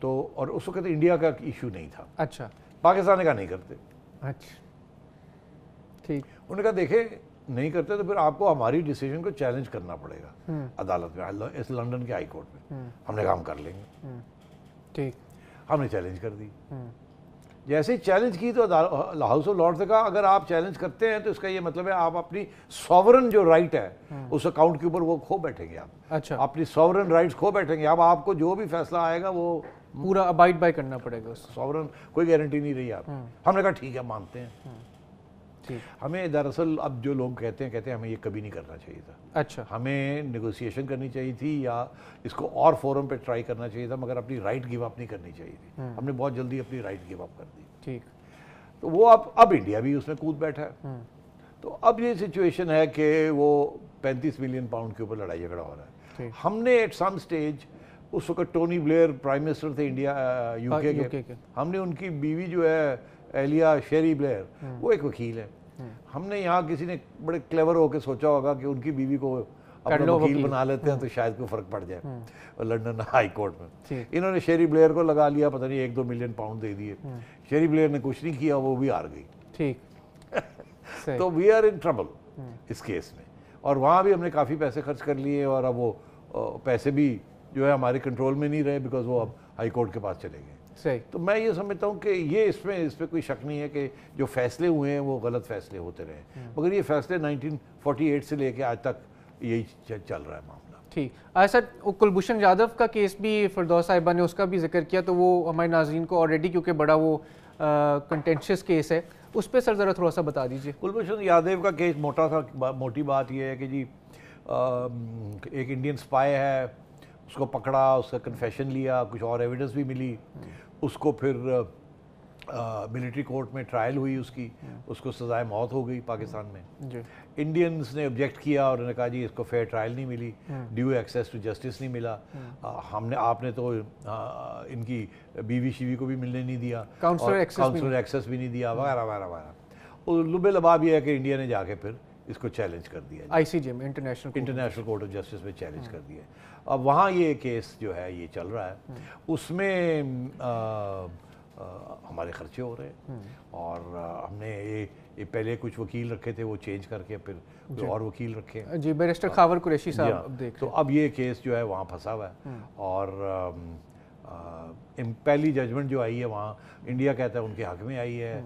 تو اور اس وقت انڈیا کا ایشو نہیں تھا۔ اچھا۔ پاکستان نے کہا نہیں کرتے۔ اچھا۔ ٹھیک۔ انہوں نے کہا دیکھیں نہیں کرتے تو پھر آپ کو ہماری ڈیسیجن کو چیلنج کرنا پڑے گا۔ عدالت میں اس لنڈن کے ہائی کورٹ میں۔ ہم نے کام کر لیں گے۔ ٹھیک۔ ہم نے چیلنج کر دی۔ جیسے ہی چیلنج کی تو ہاؤس آف لارڈ سے کہا اگر آپ چیلنج کرتے ہیں تو اس کا یہ مطلب ہے آپ اپنی ساورن جو رائٹ ہے اس اکاؤنٹ کے اوپر وہ کھو بیٹھیں گے آپ۔ اچھا۔ اپنی ساورن رائٹس کھو بیٹھیں گے۔ اب آپ کو جو بھی فیصلہ آئے گا وہ پورا ابائڈ بائی کرنا پڑے گا اس ساورن کوئی گارنٹی نہیں رہی آپ۔ ہم نے کہا ٹھیک ہے مانتے ہیں۔ ہمیں دراصل اب جو لوگ کہتے ہیں کہتے ہیں ہمیں یہ کبھی نہیں کرنا چاہیے تھا۔ اچھا۔ ہمیں نیگوسیشن کرنی چاہیے تھی یا اس کو اور فورم پہ ٹرائی کرنا چاہیے تھا مگر اپنی رائٹ گیو اپ نہیں کرنی چاہیے تھی۔ ہم نے بہت جلدی اپنی رائٹ گیو اپ کر دی۔ ٹھیک۔ تو وہ اب اب انڈیا بھی اس میں کود بیٹھا ہے۔ تو اب یہ سچویشن ہے کہ وہ پینتیس ملین پاؤنڈ کے اوپر لڑائی جھگڑا ہو رہا ہے۔ ہم نے ایٹ سم سٹیج اس وقت ٹونی بلیئر پرائم منسٹر تھے انڈیا یو کے۔ کے۔ ہم نے ان کی بیوی جو ہے ایلیا شیری بلیئر وہ ایک وکیل ہے۔ ہم نے یہاں کسی نے بڑے کلیور ہو کے سوچا ہوگا کہ ان کی بیوی کو اپنا وکیل۔ بنا لیتے ہیں تو شاید کوئی فرق پڑ جائے۔ لنڈن ہائی کورٹ میں۔ انہوں نے شیری بلیئر کو لگا لیا پتہ نہیں ایک دو ملین پاؤنڈ دے دیے۔ شیری بلیئر نے کچھ نہیں کیا وہ بھی ہار گئی۔ ٹھیک۔ تو وی آر ان ٹربل اس کیس میں۔ اور وہاں بھی ہم نے کافی پیسے خرچ کر لیے اور اب وہ پیسے بھی جو ہے ہمارے کنٹرول میں نہیں رہے بیکاز وہ اب ہائی کورٹ کے پاس چلے گئے۔ صحیح۔ تو میں یہ سمجھتا ہوں کہ یہ اس میں اس پہ کوئی شک نہیں ہے کہ جو فیصلے ہوئے ہیں وہ غلط فیصلے ہوتے رہے۔ مگر یہ فیصلے نائنٹین فورٹی ایٹ سے لے کے آج تک یہی چل رہا ہے معاملہ۔ ٹھیک۔ ایسا کلبھوشن یادو کا کیس بھی فردوس صاحبہ نے اس کا بھی ذکر کیا تو وہ ہمارے ناظرین کو آلریڈی کیونکہ بڑا وہ کنٹینشیس کیس ہے۔ اس پہ سر ذرا تھوڑا سا بتا دیجیے کلبھوشن یادیو کا کیس موٹا تھا موٹی بات یہ ہے کہ جی ایک انڈین سپائی ہے۔ اس کو پکڑا اس کا کنفیشن لیا کچھ اور ایویڈنس بھی ملی۔ اس کو پھر ملٹری کورٹ میں ٹرائل ہوئی اس کی۔ اس کو سزائے موت ہو گئی پاکستان میں۔ جی۔ انڈینز نے آبجیکٹ کیا اور انہوں نے کہا جی اس کو فیئر ٹرائل نہیں ملی۔ ڈیو ایکسیس ٹو جسٹس نہیں ملا۔ آ، ہم نے آپ نے تو ان کی بیوی شیوی کو بھی ملنے نہیں دیا۔ اور access بھی نہیں دیا۔ وغیرہ وغیرہ وغیرہ۔ اور لب لباب یہ ہے کہ انڈیا نے جا کے پھر اس کو چیلنج کر دیا آئی سی جی میں international international court of justice میں چیلنج کر دیا۔ اب وہاں یہ کیس جو ہے یہ چل رہا ہے۔ اس میں ہمارے خرچے ہو رہے ہیں۔ اور ہم نے یہ پہلے کچھ وکیل رکھے تھے وہ چینج کر کے پھر کوئی اور وکیل رکھے۔ ہیں جی بیرسٹر خاور قریشی جی صاحب ہاں۔ اب دیکھ تو اب یہ کیس جو ہے وہاں پھنسا ہوا ہے۔ اور پہلی ججمنٹ جو آئی ہے وہاں انڈیا کہتا ہے ان کے حق میں آئی ہے۔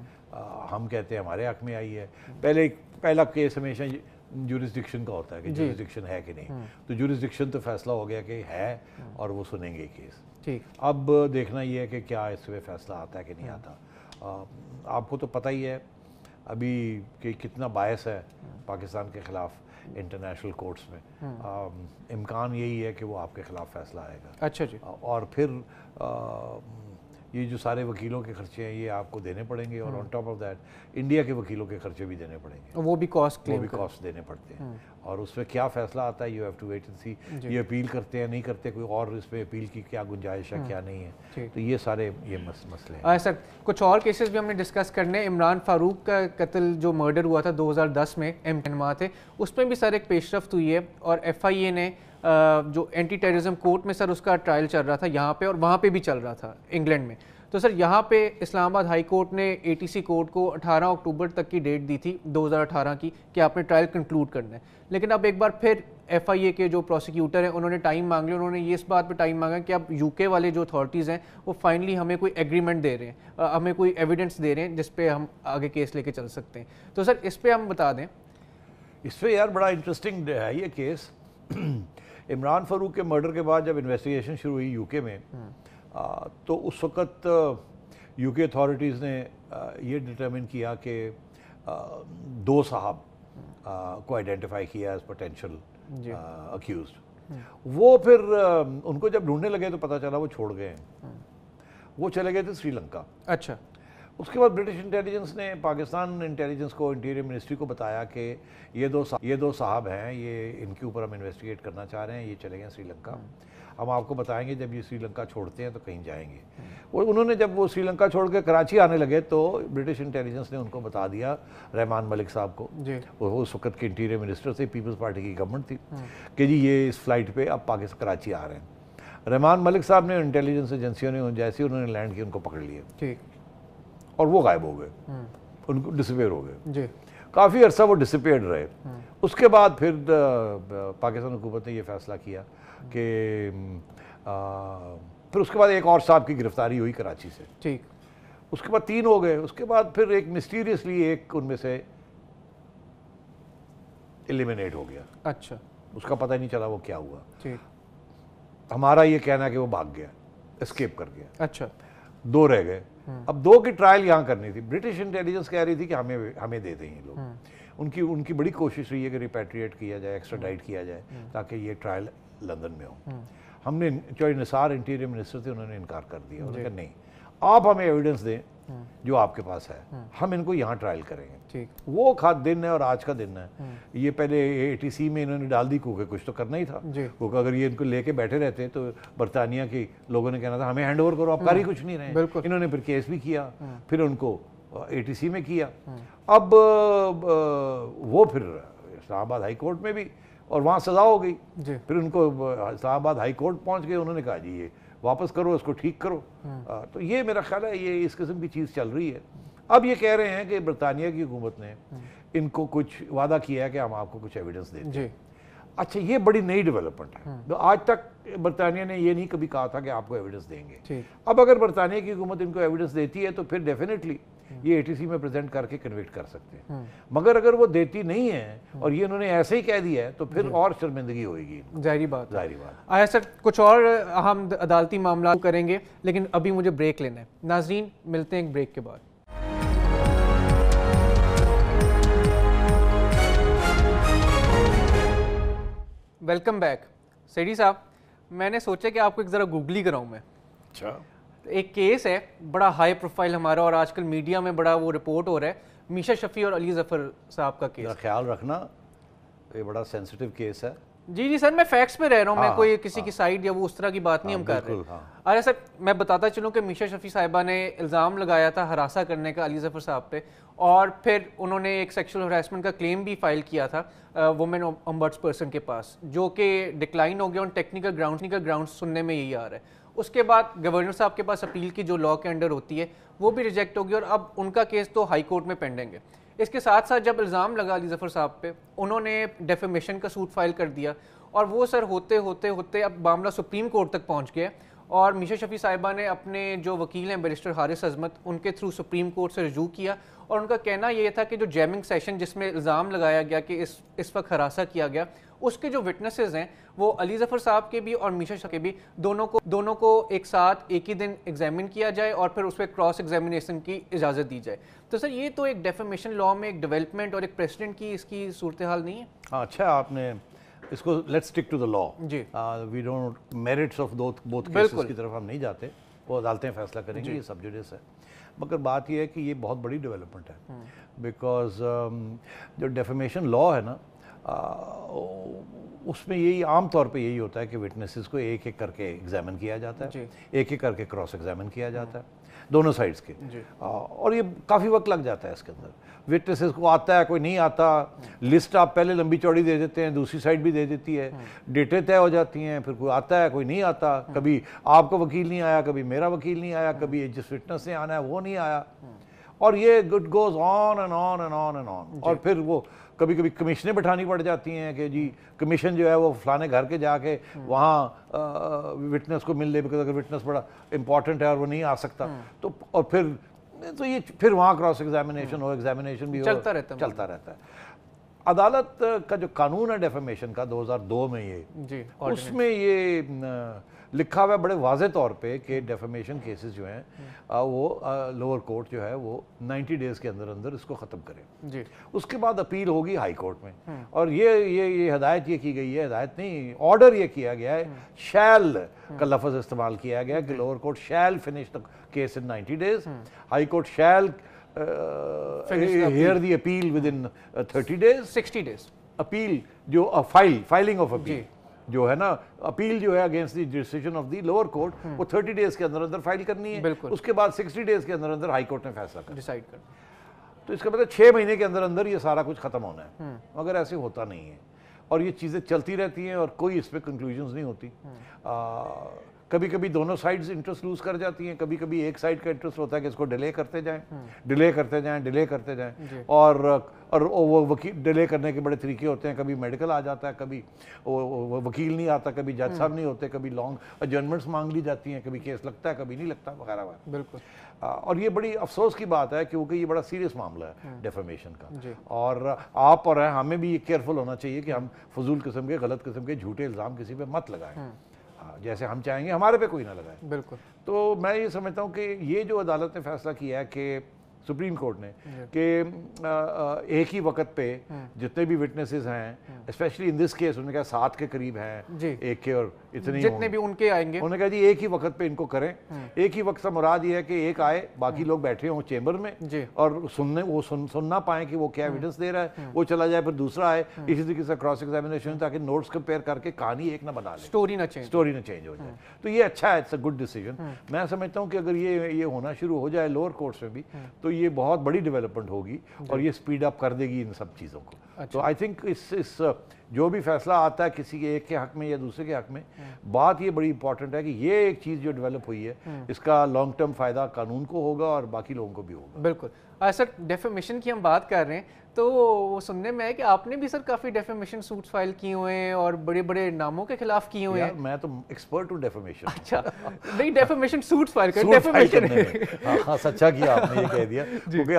ہم کہتے ہیں ہمارے حق میں آئی ہے۔ پہلے پہلا کیس ہمیشہ جورسڈکشن کا ہوتا ہے کہ جورسڈکشن ہے کہ نہیں۔ تو جورسڈکشن تو فیصلہ ہو گیا کہ ہے اور وہ سنیں گے کیس۔ ٹھیک۔ اب دیکھنا یہ ہے کہ کیا اس پہ فیصلہ آتا ہے کہ نہیں آتا۔ آپ کو تو پتہ ہی ہے ابھی کہ کتنا باعث ہے پاکستان کے خلاف انٹرنیشنل کورٹس میں۔ امکان یہی ہے کہ وہ آپ کے خلاف فیصلہ آئے گا۔ اچھا جی۔ اور پھر یہ جو سارے وکیلوں کے خرچے ہیں یہ آپ کو دینے پڑیں گے اور on top of that India کے وکیلوں کے خرچے بھی دینے پڑیں گے۔ وہ بھی کاسٹ وہ بھی کاسٹ دینے پڑتے ہیں۔ اور اس میں کیا فیصلہ آتا ہے؟ You have to wait see یہ اپیل کرتے ہیں نہیں کرتے؟ کوئی اور اس پہ اپیل کی کیا گنجائش ہے کیا نہیں ہے؟ تو یہ سارے یہ مسئلے ہیں۔ سر کچھ اور کیسز بھی ہم نے ڈسکس کرنے عمران فاروق کا قتل جو مرڈر ہوا تھا دو ہزار دس میں ایم رہنما تھے اس میں بھی سر ایک پیش رفت ہوئی ہے اور ایف آئی اے نے جو اینٹی ٹیررزم کورٹ میں سر اس کا ٹرائل چل رہا تھا، یہاں پہ اور وہاں پہ بھی چل رہا تھا انگلینڈ میں۔ تو سر، یہاں پہ اسلام آباد ہائی کورٹ نے اے ٹی سی کورٹ کو اٹھارہ اکتوبر تک کی ڈیٹ دی تھی، دو ہزار اٹھارہ کی، کہ آپ نے ٹرائل کنکلوڈ کرنا ہے۔ لیکن اب ایک بار پھر ایف آئی اے کے جو پروسیکیوٹر ہیں، انہوں نے ٹائم مانگ لیا، انہوں نے یہ اس بات پہ ٹائم مانگا کہ اب یو کے والے جو اتھارٹیز ہیں، وہ فائنلی ہمیں کوئی ایگریمنٹ دے رہے ہیں ہمیں کوئی ایویڈنس دے رہے ہیں، جس پہ ہم آگے کیس لے کے چل سکتے ہیں۔ تو سر، اس پہ ہم بتا دیں۔ اس پہ یار بڑا انٹرسٹنگ ہے یہ کیس عمران فاروق کے مرڈر کے بعد جب انویسٹیگیشن شروع ہوئی یو کے میں تو اس وقت یو کے اتھارٹیز نے یہ ڈٹرمن کیا کہ دو صاحب کو آئیڈینٹیفائی کیا ایز پوٹینشیل اکیوزڈ وہ پھر ان کو جب ڈھونڈنے لگے تو پتہ چلا وہ چھوڑ گئے۔ ہیں وہ چلے گئے تھے سری لنکا۔ اچھا۔ اس کے بعد برٹش انٹیلیجنس نے پاکستان انٹیلیجنس کو انٹیریئر منسٹری کو بتایا کہ یہ دو یہ دو صاحب ہیں یہ ان کے اوپر ہم انویسٹیگیٹ کرنا چاہ رہے ہیں یہ چلے گئے سری لنکا ہم آپ کو بتائیں گے جب یہ سری لنکا چھوڑتے ہیں تو کہیں جائیں گے۔ وہ انہوں نے جب وہ سری لنکا چھوڑ کے کراچی آنے لگے تو برٹش انٹیلیجنس نے ان کو بتا دیا رحمان ملک صاحب کو۔ جی۔ وہ اس وقت کے انٹیریئر منسٹر تھے پیپلز پارٹی کی گورنمنٹ تھی کہ جی یہ اس فلائٹ پہ اب پاکستان کراچی آ رہے ہیں۔ رحمان ملک صاحب نے انٹیلیجنس ایجنسیوں نے جیسے انہوں نے لینڈ کی ان کو پکڑ لیا۔ ٹھیک۔ اور وہ غائب ہو گئے۔ ان کو ڈسپیئر ہو گئے۔ جی۔ کافی عرصہ وہ ڈسپیئرڈ رہے۔ اس کے بعد پھر پاکستان حکومت نے یہ فیصلہ کیا کہ پھر اس کے بعد ایک اور صاحب کی گرفتاری ہوئی کراچی سے۔ ٹھیک۔ اس کے بعد تین ہو گئے۔ اس کے بعد پھر ایک مسٹیریسلی ایک ان میں سے ایلیمنیٹ ہو گیا۔ اچھا۔ اس کا پتہ نہیں چلا وہ کیا ہوا۔ ہمارا یہ کہنا ہے کہ وہ بھاگ گیا اسکیپ کر گیا۔ اچھا۔ دو رہ گئے۔ اب دو کی ٹرائل یہاں کرنی تھی۔ برٹش انٹیلیجنس کہہ رہی تھی کہ ہمیں ہمیں دے دیں یہ لوگ۔ ان کی ان کی بڑی کوشش رہی ہے کہ ریپیٹریٹ کیا جائے ایکسٹرا ڈائٹ کیا جائے تاکہ یہ ٹرائل لندن میں ہو۔ ہم نے جو نثار انٹیریئر منسٹر تھے، انہوں نے انکار کر دیا۔ انہوں نے کہا، نہیں، آپ ہمیں ایویڈنس دیں۔ جو آپ کے پاس ہے ہم ان کو یہاں ٹرائل کریں گے۔ وہ کھاد دن ہے اور آج کا دن ہے۔ یہ پہلے اے ٹی سی میں انہوں نے ڈال دی کیونکہ کچھ تو کرنا ہی تھا۔ جی۔ کیونکہ اگر یہ ان کو لے کے بیٹھے رہتے تو برطانیہ کے لوگوں نے کہنا تھا ہمیں ہینڈ اوور کرو آپ کر ہی کچھ نہیں رہے۔ انہوں نے پھر کیس بھی کیا پھر ان کو اے ٹی سی میں کیا۔ اب وہ پھر اسلام آباد ہائی کورٹ میں بھی اور وہاں سزا ہو گئی۔ جی۔ پھر ان کو اسلام آباد ہائی کورٹ پہنچ گئے انہوں نے کہا جی یہ واپس کرو اس کو ٹھیک کرو۔ تو یہ میرا خیال ہے یہ اس قسم کی چیز چل رہی ہے۔ اب یہ کہہ رہے ہیں کہ برطانیہ کی حکومت نے ان کو کچھ وعدہ کیا ہے کہ ہم آپ کو کچھ ایویڈنس دیں جی۔ اچھا یہ بڑی نئی ڈیولپمنٹ ہے۔ تو آج تک برطانیہ نے یہ نہیں کبھی کہا تھا کہ آپ کو ایویڈنس دیں گے۔ ٹھیک اب اگر برطانیہ کی حکومت ان کو ایویڈنس دیتی ہے تو پھر ڈیفینیٹلی یہ اے ٹی سی میں پریزنٹ کر کے کنوکٹ کر سکتے ہیں۔ مگر اگر وہ دیتی نہیں ہے اور یہ انہوں نے ایسے ہی کہہ دیا ہے تو پھر اور شرمندگی ہوئے گی۔ ظاہری بات ظاہری بات۔ آیا سر کچھ اور اہم عدالتی معاملات کریں گے لیکن ابھی مجھے بریک لینا ہے۔ ناظرین ملتے ہیں ایک بریک کے بعد۔ ویلکم بیک سیڈی صاحب میں نے سوچا کہ آپ کو ایک ذرا گوگلی کراؤں میں۔ اچھا۔ ایک کیس ہے بڑا ہائی پروفائل ہمارا اور آج کل میڈیا میں بڑا وہ رپورٹ ہو رہا ہے۔ میشا شفیع اور علی ظفر صاحب کا کیس خیال رکھنا یہ بڑا سینسٹیو کیس ہے۔ جی جی سر میں فیکٹس پہ رہ رہا ہوں میں کوئی کسی کی سائڈ یا وہ اس طرح کی بات نہیں ہم کر رہے۔ ارے سر میں بتاتا چلوں کہ میشا شفیع صاحبہ نے الزام لگایا تھا ہراسا کرنے کا علی ظفر صاحب پہ۔ اور پھر انہوں نے ایک سیکشل ہراسمنٹ کا کلیم بھی فائل کیا تھا وومن امبرٹس پرسن کے پاس جو کہ ڈکلائن ہو گیا۔ اور ٹیکنیکل گراؤنڈ ٹیکنیکل گراؤنڈ سننے میں یہی آ رہا ہے۔ اس کے بعد گورنر صاحب کے پاس اپیل کی جو لا کے انڈر ہوتی ہے، وہ بھی ریجیکٹ ہوگی اور اب ان کا کیس تو ہائی کورٹ میں پینڈنگ ہے۔ اس کے ساتھ ساتھ جب الزام لگا علی ظفر صاحب پہ، انہوں نے ڈیفیمیشن کا سوٹ فائل کر دیا اور وہ سر ہوتے ہوتے ہوتے اب معاملہ سپریم کورٹ تک پہنچ گیا اور میشا شفیع صاحبہ نے اپنے جو وکیل ہیں بیرسٹر حارث عظمت، ان کے تھرو سپریم کورٹ سے رجوع کیا اور ان کا کہنا یہ تھا کہ جو جیمنگ سیشن جس میں الزام لگایا گیا کہ اس اس وقت ہراساں کیا گیا، اس کے جو وٹنسز ہیں، وہ علی ظفر صاحب کے بھی اور میشا شاہ کے بھی دونوں کو دونوں کو ایک ساتھ ایک ہی دن ایگزامن کیا جائے اور پھر اس پہ کراس ایگزامینیشن کی اجازت دی جائے۔ تو سر، یہ تو ایک ڈیفیمیشن لاء میں ایک ڈیولپمنٹ اور ایک پریسیڈنٹ کی اس کی صورتحال نہیں ہے؟ ہاں اچھا آپ نے اس کو let stick to the law G. We don't merits of both cases کی طرف ہم نہیں جاتے۔ وہ عدالتیں فیصلہ کریں جی۔ گی یہ سب جوڈس ہے۔ مگر بات یہ ہے کہ یہ بہت بڑی ڈیولپمنٹ ہے۔ بیکاز جو ڈیفیمیشن لا ہے نا اس میں یہی عام طور پہ یہی ہوتا ہے کہ وٹنسز کو ایک ایک کر کے ایگزامن کیا جاتا ہے۔ جی۔ ایک ایک کر کے کراس ایگزامن کیا جاتا ہے۔ دونوں سائڈس کے۔ جی۔ اور یہ کافی وقت لگ جاتا ہے اس کے اندر۔ وٹنسز کو آتا ہے کوئی نہیں آتا۔ لسٹ آپ پہلے لمبی چوڑی دے دیتے ہیں دوسری سائڈ بھی دے دیتی ہے۔ ڈیٹیں طے ہو جاتی ہیں پھر کوئی آتا ہے کوئی نہیں آتا۔ کبھی آپ کا وکیل نہیں آیا کبھی میرا وکیل نہیں آیا کبھی جس وٹنس نے آنا ہے وہ نہیں آیا۔ اور یہ good goes on and on and on and on اور پھر وہ کبھی کبھی کمیشنیں بٹھانی پڑ جاتی ہیں کہ جی کمیشن جو ہے وہ فلانے گھر کے جا کے وہاں وٹنس کو مل لے بیکاز اگر وٹنس بڑا امپورٹنٹ ہے اور وہ نہیں آ سکتا۔ تو اور پھر تو یہ پھر وہاں کراس ایگزامینیشن ہو ایگزامینیشن بھی ہو چلتا رہتا ہے۔ چلتا رہتا ہے۔ عدالت کا جو قانون ہے ڈیفیمیشن کا دو ہزار دو میں یہ۔ جی اس میں یہ لکھا ہوا ہے بڑے واضح طور پہ کہ ڈیفیمیشن کیسز جو ہیں وہ لوور کورٹ جو ہے وہ نائنٹی ڈیز کے اندر اندر اس کو ختم کرے جی۔ اس کے بعد اپیل ہوگی ہائی کورٹ میں۔ اور یہ یہ یہ ہدایت یہ کی گئی ہے ہدایت نہیں آرڈر یہ کیا گیا ہے شیل کا لفظ استعمال کیا گیا کہ lower court shall finish the case in ninety days. High court shall hear the appeal within thirty days sixty days. Appeal جو فائل فائلنگ آف۔ اپیل جو ہے نا اپیل جو ہے against the decision of the lower court وہ thirty days کے اندر اندر file کرنی ہے۔ بالکل۔ اس کے بعد سکسٹی ڈیز کے اندر اندر ہائی کورٹ نے فیصلہ کرنا ڈیسائیڈ کر تو اس کا مطلب چھ مہینے کے اندر اندر یہ سارا کچھ ختم ہونا ہے۔ مگر ایسے ہوتا نہیں ہے۔ اور یہ چیزیں چلتی رہتی ہیں اور کوئی اس پہ کنکلوژنز نہیں ہوتی۔ کبھی کبھی دونوں سائڈز انٹرسٹ لوز کر جاتی ہیں کبھی کبھی ایک سائڈ کا انٹرسٹ ہوتا ہے کہ اس کو ڈیلے کرتے جائیں ڈیلے کرتے جائیں ڈیلے کرتے جائیں۔ اور اور وہ وکیل ڈیلے کرنے کے بڑے طریقے ہوتے ہیں۔ کبھی میڈیکل آ جاتا ہے کبھی وہ وکیل نہیں آتا کبھی جج صاحب نہیں ہوتے کبھی لانگ ایڈجنمنٹس مانگ لی جاتی ہیں کبھی کیس لگتا ہے کبھی نہیں لگتا وغیرہ وغیرہ۔ بالکل۔ اور یہ بڑی افسوس کی بات ہے کیونکہ یہ بڑا سیریس معاملہ ہے ڈیفیمیشن کا۔ جی۔ اور آپ اور ہمیں بھی یہ کیئرفل ہونا چاہیے کہ ہم فضول قسم کے غلط قسم کے جھوٹے الزام کسی پہ مت لگائیں۔ جیسے ہم چاہیں گے ہمارے پہ کوئی نہ لگائے۔ بالکل۔ تو میں یہ سمجھتا ہوں کہ یہ جو عدالت نے فیصلہ کیا ہے کہ سپریم کورٹ نے کہ ایک ہی وقت پہ جتنے بھی وٹنسز ہیں اسپیشلی ان دس کیس انہوں نے کہا سات کے قریب ہیں جی۔ ایک کے اور اتنے جتنے بھی ان کے آئیں گے۔ انہوں نے کہا جی ایک ہی وقت پہ ان کو کریں۔ ایک ہی وقت سے مراد یہ ہے کہ ایک آئے باقی لوگ بیٹھے ہوں چیمبر میں جی۔ اور سننے وہ سن سننا پائیں کہ وہ کیا ایویڈنس دے رہا ہے۔ وہ چلا جائے پھر دوسرا آئے۔ اسی طریقے سے کراس ایگزامینیشن تاکہ نوٹس کمپیئر کر کے کہانی ایک نہ بنا لیں سٹوری نہ چینج سٹوری نہ چینج ہو جائے۔ تو یہ اچھا ہے اٹس اے گڈ ڈیسیجن میں سمجھتا ہوں کہ اگر یہ یہ ہونا شروع ہو جائے لوور کورٹس میں بھی تو یہ بہت بڑی ڈیولپمنٹ ہوگی اور یہ سپیڈ اپ کر دے گی ان سب چیزوں کو۔ تو آئی تھنک اس اس جو بھی فیصلہ آتا ہے کسی کے ایک کے حق میں یا دوسرے کے حق میں بات یہ بڑی امپورٹنٹ ہے کہ یہ ایک چیز جو ڈیولپ ہوئی ہے اس کا لانگ ٹرم فائدہ قانون کو ہوگا اور باقی لوگوں کو بھی ہوگا۔ بالکل۔ سر ڈیفیمیشن کی ہم بات کر رہے ہیں۔ تو وہ سننے میں ہے کہ آپ نے بھی سر کافی ڈیفیمیشن سوٹس فائل کیے ہوئے ہیں اور بڑے بڑے ناموں کے خلاف کیے ہوئے ہیں۔ میں تو ایکسپرٹ ہوں ڈیفیمیشن اچھا نہیں ڈیفیمیشن سوٹس فائل کر ڈیفیمیشن ہاں سچا کیا آپ نے یہ کہہ دیا۔ کیونکہ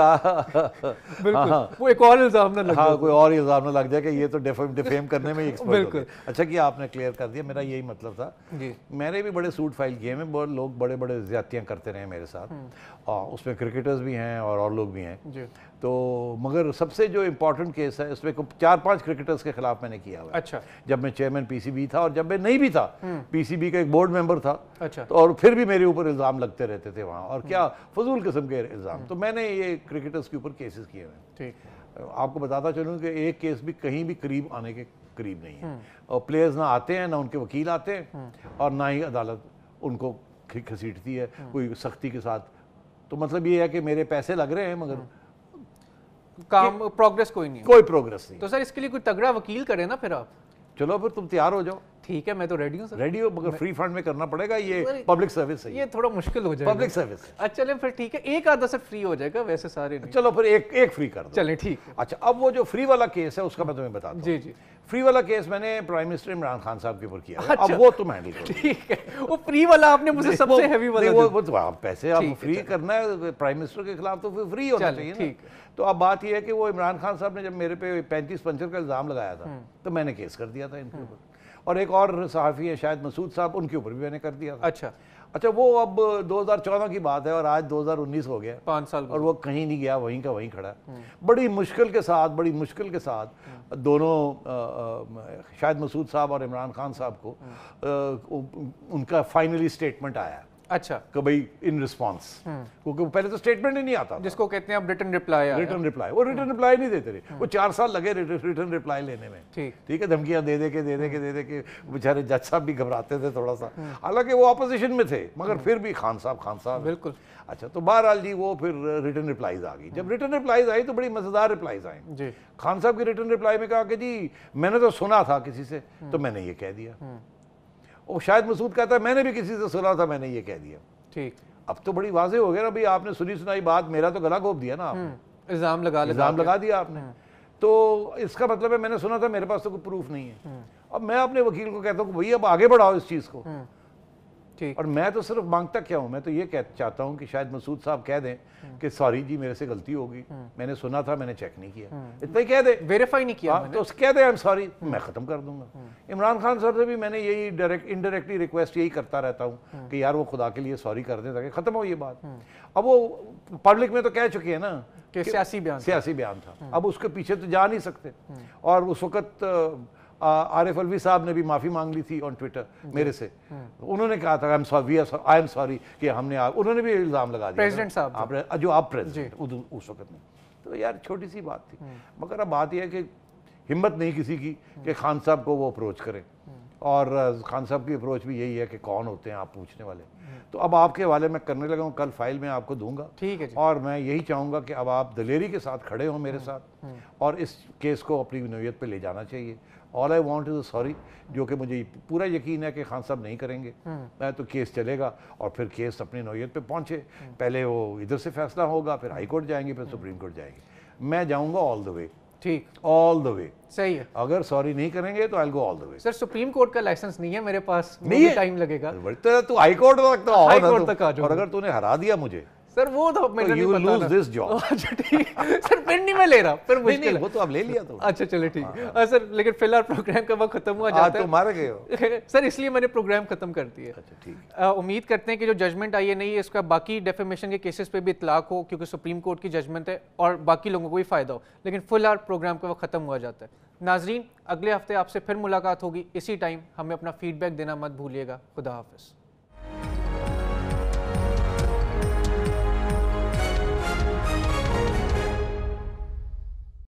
بالکل وہ ایک اور الزام نہ لگا ہاں کوئی اور الزام نہ لگ جائے کہ یہ تو ڈیفیم کرنے میں ایکسپرٹ ہو اچھا کیا آپ نے کلیئر کر دیا؟ میرا یہی مطلب تھا۔ جی۔ میں نے بھی بڑے سوٹ فائل کیے ہیں۔ بہت لوگ بڑے بڑے زیادتیاں کرتے رہے میرے ساتھ۔ اور اس میں کرکٹرز بھی ہیں اور اور لوگ بھی ہیں۔ جی۔ تو مگر سب سے جو امپورٹنٹ کیس ہے اس میں چار پانچ کرکٹرز کے خلاف میں نے کیا ہوا اچھا۔ جب میں چیئرمین پی سی بی تھا اور جب میں نہیں بھی تھا پی سی بی کا ایک بورڈ ممبر تھا۔ اچھا۔ اور پھر بھی میرے اوپر الزام لگتے رہتے تھے وہاں۔ اور کیا فضول قسم کے الزام۔ تو میں نے یہ کرکٹرز کے اوپر کیسز کیے ہوئے۔ ہیں ٹھیک۔ آپ کو بتاتا چلوں کہ ایک کیس بھی کہیں بھی قریب آنے کے قریب نہیں ہے۔ اور پلیئرز نہ آتے ہیں نہ ان کے وکیل آتے ہیں۔ اور نہ ہی عدالت ان کو گھسیٹتی ہے۔ کوئی سختی کے ساتھ۔ تو مطلب یہ ہے کہ میرے پیسے لگ رہے ہیں مگر کام پروگرس کوئی نہیں کوئی پروگرس نہیں۔ تو سر اس کے لیے کوئی تگڑا وکیل کرے نا پھر آپ۔ چلو پھر تم تیار ہو جاؤ۔ ٹھیک ہے میں تو ریڈی ہوں ریڈی ہو مگر فری فنڈ میں کرنا پڑے گا یہ پبلک سروس ہے یہ۔ تھوڑا مشکل ہو جائے گا۔ پبلک سروس اچھا چلیں پھر ٹھیک ہے ایک آدھا سر فری ہو جائے گا ویسے سارے نہیں۔ چلو پھر ایک ایک فری کر دو۔ چلیں ٹھیک۔ اچھا اب وہ جو فری والا کیس ہے اس کا میں تمہیں بتاتا ہوں۔ جی جی۔ فری والا کیس میں نے پرائم منسٹر عمران خان صاحب کے اوپر کیا ہے۔ اچھا۔ اب وہ تم ہینڈل کرو۔ ٹھیک ہے۔ وہ فری والا آپ نے مجھے سب سے ہیوی والا وہ وہ تو آپ پیسے آپ فری کرنا ہے پرائم منسٹر کے خلاف تو فری ہونا چاہیے تو اب بات یہ ہے کہ وہ عمران خان صاحب نے جب میرے پہ پینتیس پنچر کا الزام لگایا تھا تو میں نے کیس کر دیا تھا ان کے اوپر۔ اور ایک اور صحافی ہے شاید مسعود صاحب ان کے اوپر بھی میں نے کر دیا تھا۔ اچھا۔ اچھا وہ اب دو ہزار چودہ کی بات ہے اور آج دو ہزار انیس ہو گیا۔ پانچ سال اور وہ کہیں نہیں گیا وہیں کا وہیں کھڑا ہے۔ بڑی مشکل کے ساتھ بڑی مشکل کے ساتھ دونوں شاید مسعود صاحب اور عمران خان صاحب کو ان کا فائنلی سٹیٹمنٹ آیا۔ اچھا۔ کہ بھائی ان ریسپانس کیونکہ پہلے تو اسٹیٹمنٹ ہی نہیں آتا جس کو کہتے ہیں اب ریٹرن رپلائی ریٹرن رپلائی وہ ریٹرن رپلائی نہیں دیتے رہے وہ چار سال لگے ریٹرن رپلائی لینے میں۔ ٹھیک۔ ہے؟ دھمکیاں دے دے کے دے دے کے دے دے کے بیچارے جج صاحب بھی گھبراتے تھے تھوڑا سا۔ حالانکہ وہ اپوزیشن میں تھے مگر پھر بھی خان صاحب خان صاحب۔ بالکل۔ اچھا تو بہرحال جی وہ پھر ریٹن ریپلائیز آ گئی۔ جب ریٹرن ریپلائیز آئی تو بڑی مزیدار ریپلائیز آئیں۔ جی۔ خان صاحب کی ریٹرن ریپلائی میں کہا کہ جی میں نے تو سنا تھا کسی سے تو میں نے یہ کہہ دیا۔ وہ شاید مسعود کہتا ہے میں نے بھی کسی سے سنا تھا میں نے یہ کہہ دیا۔ ٹھیک۔ اب تو بڑی واضح ہو گیا نا بھائی آپ نے سنی سنائی بات میرا تو گلا گھوپ دیا نا آپ نے۔ الزام لگا الزام لگا دیا آپ نے۔ تو اس کا مطلب ہے میں نے سنا تھا میرے پاس تو کوئی پروف نہیں ہے۔ اب میں اپنے وکیل کو کہتا ہوں کہ بھائی اب آگے بڑھاؤ اس چیز کو۔ اور میں تو صرف مانگتا کیا ہوں؟ میں تو یہ چاہتا ہوں کہ شاید مسعود صاحب کہہ دیں کہ سوری جی میرے سے غلطی ہوگی۔ میں نے سنا تھا میں نے چیک نہیں کیا۔ اتنا ہی کہہ دیں۔ ویریفائی نہیں کیا ہاں، تو اس کہہ دیں ایم سوری میں ختم کر دوں گا۔ عمران خان صاحب سے بھی میں نے یہی ڈائریکٹ انڈائریکٹلی ریکویسٹ یہی کرتا رہتا ہوں کہ یار وہ خدا کے لیے سوری کر دیں تاکہ ختم ہو یہ بات۔ اب وہ پبلک میں تو کہہ چکے ہیں نا کہ سیاسی بیان سیاسی بیان تھا۔ اب اس کے پیچھے تو جا نہیں سکتے۔ اور اس وقت عارف الوی صاحب نے بھی معافی مانگ لی تھی آن ٹویٹر میرے سے۔ انہوں نے کہا تھا آئی ایم سوری کہ ہم نے انہوں نے بھی الزام لگا دیا۔ President صاحب نے جو آپ پریزیڈنٹ اس وقت میں۔ تو یار چھوٹی سی بات تھی۔ مگر اب بات یہ ہے کہ ہمت نہیں کسی کی کہ خان صاحب کو وہ اپروچ کریں۔ اور خان صاحب کی اپروچ بھی یہی ہے کہ کون ہوتے ہیں آپ پوچھنے والے۔ تو اب آپ کے حوالے میں کرنے لگا ہوں کل فائل میں آپ کو دوں گا۔ ٹھیک ہے جی۔ اور میں یہی چاہوں گا کہ اب آپ دلیری کے ساتھ کھڑے ہوں میرے ساتھ۔ اور اس کیس کو اپنی نوعیت پہ لے جانا چاہیے۔ آل آئی وانٹ از سوری جو کہ مجھے پورا یقین ہے کہ خان صاحب نہیں کریں گے۔ میں تو کیس چلے گا اور پھر کیس اپنی نوعیت پہ پہنچے۔ پہلے وہ ادھر سے فیصلہ ہوگا پھر ہائی کورٹ جائیں گے پھر سپریم کورٹ جائیں گے۔ میں جاؤں گا آل دا وے ٹھیک۔ آل دا وے صحیح ہے۔ اگر سوری نہیں کریں گے تو I go all the way sir supreme court کا لائسنس نہیں ہے میرے پاس نہیں؟ ٹائم لگے گا۔ تو ہائی کورٹ تک اور اگر تو نے ہرا دیا مجھے۔ سر وہ تو will نہیں lose this job. اچھا ٹھیک۔ سر پھر نہیں میں لے رہا۔ پھر مشکل ہے۔ وہ تو اب لے لیا تو۔ اچھا چلے ٹھیک۔ ہے سر لیکن فی الحال پروگرام کا وقت ختم ہوا جاتا تو مارے گئے ہو۔ ہے سر اس لیے میں نے پروگرام ختم کر دیا اچھا ٹھیک۔ امید کرتے ہیں کہ جو ججمنٹ آئی ہے نہیں ہے اس کا باقی ڈیفیمیشن کے کیسز پہ بھی اطلاق ہو کیونکہ سپریم کورٹ کی ججمنٹ ہے اور باقی لوگوں کو بھی فائدہ ہو۔ لیکن فی الحال پروگرام کا وقت ختم ہوا جاتا ہے۔ ناظرین اگلے ہفتے آپ سے پھر ملاقات ہوگی۔ اسی ٹائم ہمیں اپنا فیڈ بیک دینا مت بھولیے گا۔ خدا حافظ۔